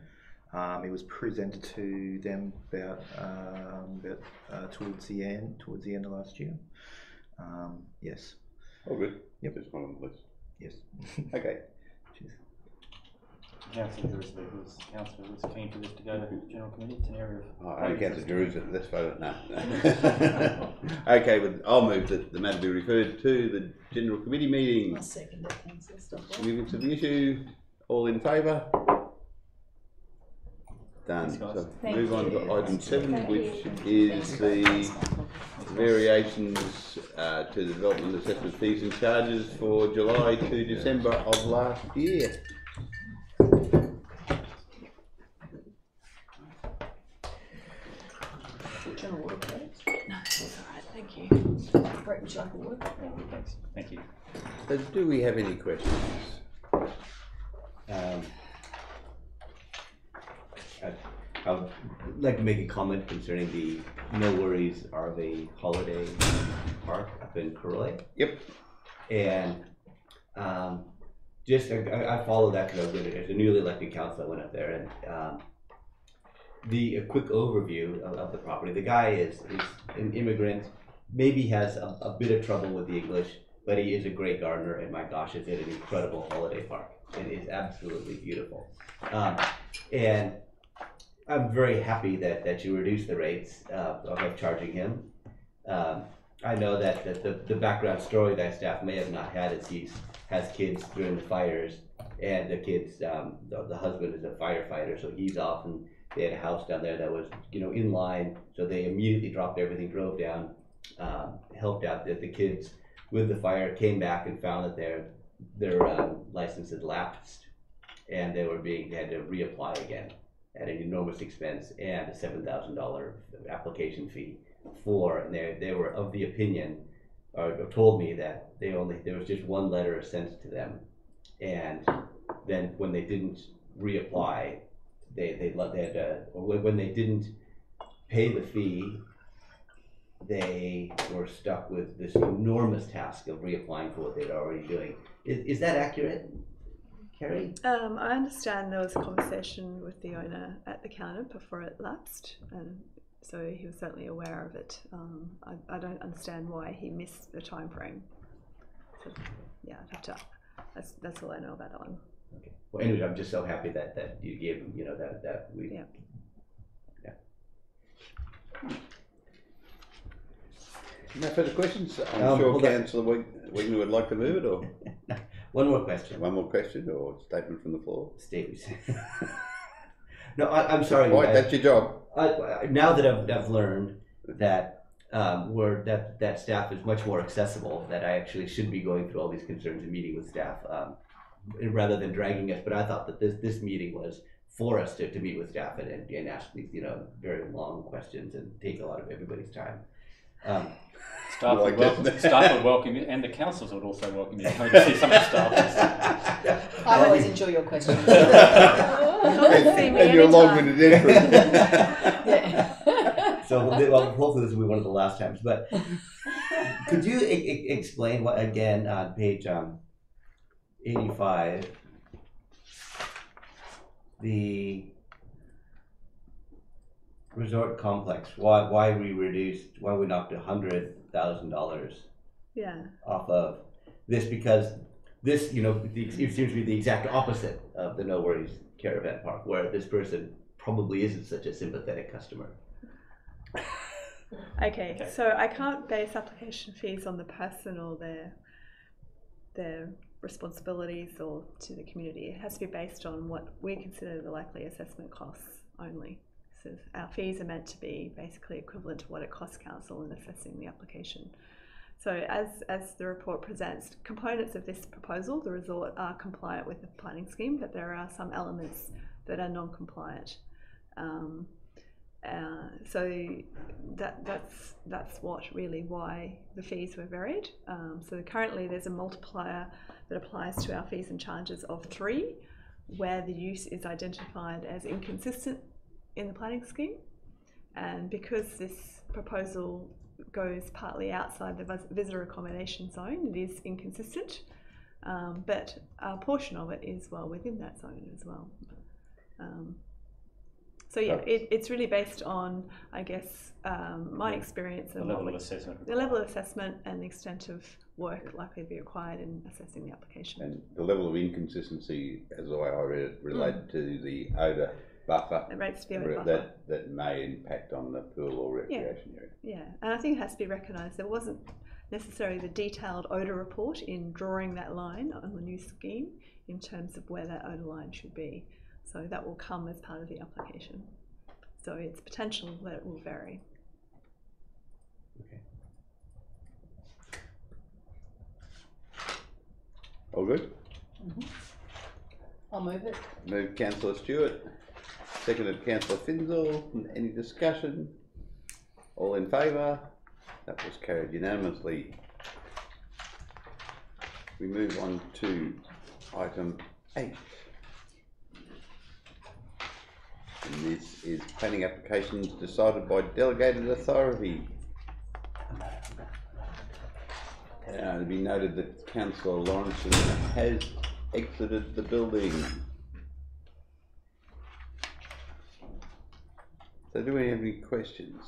Um, it was presented to them about um, about uh, towards the end towards the end of last year. Um, yes, Oh, good. Yep. Just one on the list. yes. Okay. Cheers. Councillor Jurisevic was, councillor was keen for this to go to general committee, it's an area of. Oh, I only councillor Jurisevic. Let's vote it now. okay, but I'll move that the matter be referred to the general committee meeting. I'll second it, councillor Stockwell. Moving to the issue, all in favour? Done. Thanks, guys. So Thank move on to you. item seven, Thank which you. is the variations uh, to the development assessment fees and charges for July to December of last year. General water credit. No, it's all right, thank you. Brett, would you like a word? Thanks, thank you. So do we have any questions? Um, I'd, I'd like to make a comment concerning the No Worries RV Holiday Park up in Cooroy. Yep. And um, just, I- I, I follow that because I was, as a newly elected council, I went up there and um, the, a quick overview of, of the property. The guy is, is an immigrant, maybe has a, a bit of trouble with the English, but he is a great gardener and my gosh, is it an incredible holiday park. It is absolutely beautiful. Um, and I'm very happy that, that you reduced the rates uh, of charging him. Um, I know that, that the, the background story that staff may have not had is he's has kids during the fires, and the kids, um, the, the husband is a firefighter, so he's off, and they had a house down there that was, you know, in line, so they immediately dropped everything, drove down, um, helped out the, the kids with the fire, came back and found that their their um, license had lapsed, and they were being they had to reapply again at an enormous expense and a seven thousand dollar application fee for, and they, they were of the opinion, or told me that they only, there was just one letter sent to them. And then when they didn't reapply, they, they they had to, when they didn't pay the fee, they were stuck with this enormous task of reapplying for what they'd already doing. Is, is that accurate, Kerry? Um, I understand there was a conversation with the owner at the counter before it lapsed, and so he was certainly aware of it. Um, I, I don't understand why he missed the time frame. So, yeah, I'd have to. That's that's all I know about that one. Okay. Well, anyway, I'm just so happy that, that you gave them, you know, that, that we. Yeah. Yeah. No further questions? I'm Um, sure hold on. councillor Wigney would like to move it, or One more question. one more question, or statement from the floor? Steve. no, I, I'm sorry. Right, that's your job. I, I- now that I've, I've learned that um, we're, that that staff is much more accessible, that I actually should be going through all these concerns and meeting with staff um, rather than dragging us. But I thought that this this meeting was for us to, to meet with staff and, and, and ask these, you know, very long questions and take a lot of everybody's time. Um, Staff would welcome, staff would welcome you, and the councils would also welcome you to come see some of the staff. I always enjoy your questions. See me and your anytime. long-winded entrance. Yeah. so well, hopefully this will be one of the last times. But could you e- e- explain what again on page um, eighty-five? The resort complex. Why why we reduced? Why we knocked a hundred thousand dollars Yeah. off of this? Because this, you know, the, it seems to be the exact opposite of the No Worries Caravan Park, where this person probably isn't such a sympathetic customer. Okay, Okay. so I can't base application fees on the person or their their responsibilities or to the community. It has to be based on what we consider the likely assessment costs only. So our fees are meant to be basically equivalent to what it costs council in assessing the application. So as, as the report presents, components of this proposal, the resort are compliant with the planning scheme, but there are some elements that are non-compliant. Um, uh, so that that's that's what really why the fees were varied. Um, so currently there's a multiplier that applies to our fees and charges of three, where the use is identified as inconsistent in the planning scheme, and because this proposal goes partly outside the visitor accommodation zone, it is inconsistent. Um, but a portion of it is well within that zone as well. Um, so yeah, it, it's really based on, I guess, um, my experience The level of assessment. the level of assessment and the extent of work likely to be required in assessing the application. And the level of inconsistency, as I read it, related to the odour buffer It rates to be buffer. that, that may impact on the pool or recreation area. Yeah, and I think it has to be recognised there wasn't necessarily the detailed odour report in drawing that line on the new scheme in terms of where that odour line should be. So that will come as part of the application. So it's potential that it will vary. Okay. All good? Mm-hmm. I'll move it. Moved councillor Stewart, seconded councillor Finzel. Any discussion? All in favour? That was carried unanimously. We move on to item eight. And this is planning applications decided by delegated authority. Uh, to be noted that councillor Lawrence has exited the building. So do we have any questions?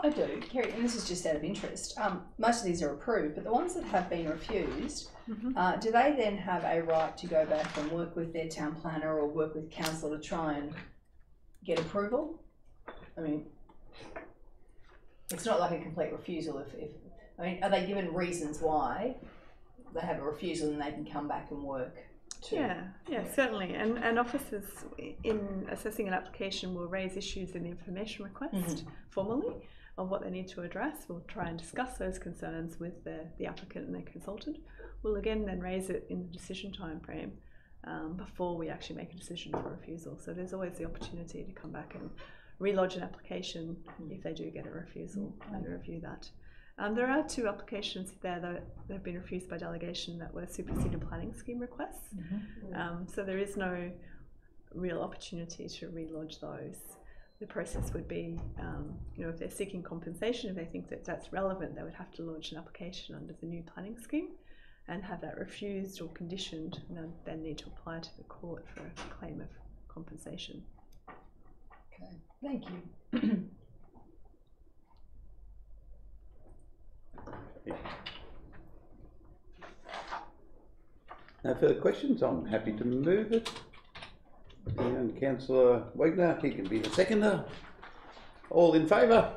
I do, Kerry, and this is just out of interest. Um, most of these are approved, but the ones that have been refused, uh, do they then have a right to go back and work with their town planner or work with council to try and get approval? I mean, it's not like a complete refusal if, if, I mean, are they given reasons why they have a refusal and they can come back and work to? Yeah, yeah, certainly. And, and officers in assessing an application will raise issues in the information request formally of what they need to address. We'll try and discuss those concerns with the, the applicant and their consultant. We'll again then raise it in the decision timeframe um, before we actually make a decision for refusal. So there's always the opportunity to come back and relodge an application if they do get a refusal and review that. Um, there are two applications there that that have been refused by delegation that were superseded planning scheme requests. Um, so there is no real opportunity to relodge those. The process would be, um, you know, if they're seeking compensation, if they think that that's relevant, they would have to launch an application under the new planning scheme and have that refused or conditioned, and then, then need to apply to the court for a claim of compensation. Okay, thank you. No further questions, I'm happy to move it. And councillor Wegener, he can be the seconder. All in favour?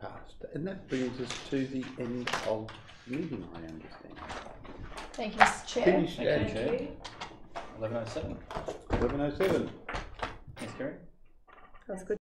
Passed. And that brings us to the end of the meeting, I understand. Thank you, Mr Chair. Finished Thank at you, Chair. Eleven oh seven. eleven oh seven. Thanks, Kerry. That's good.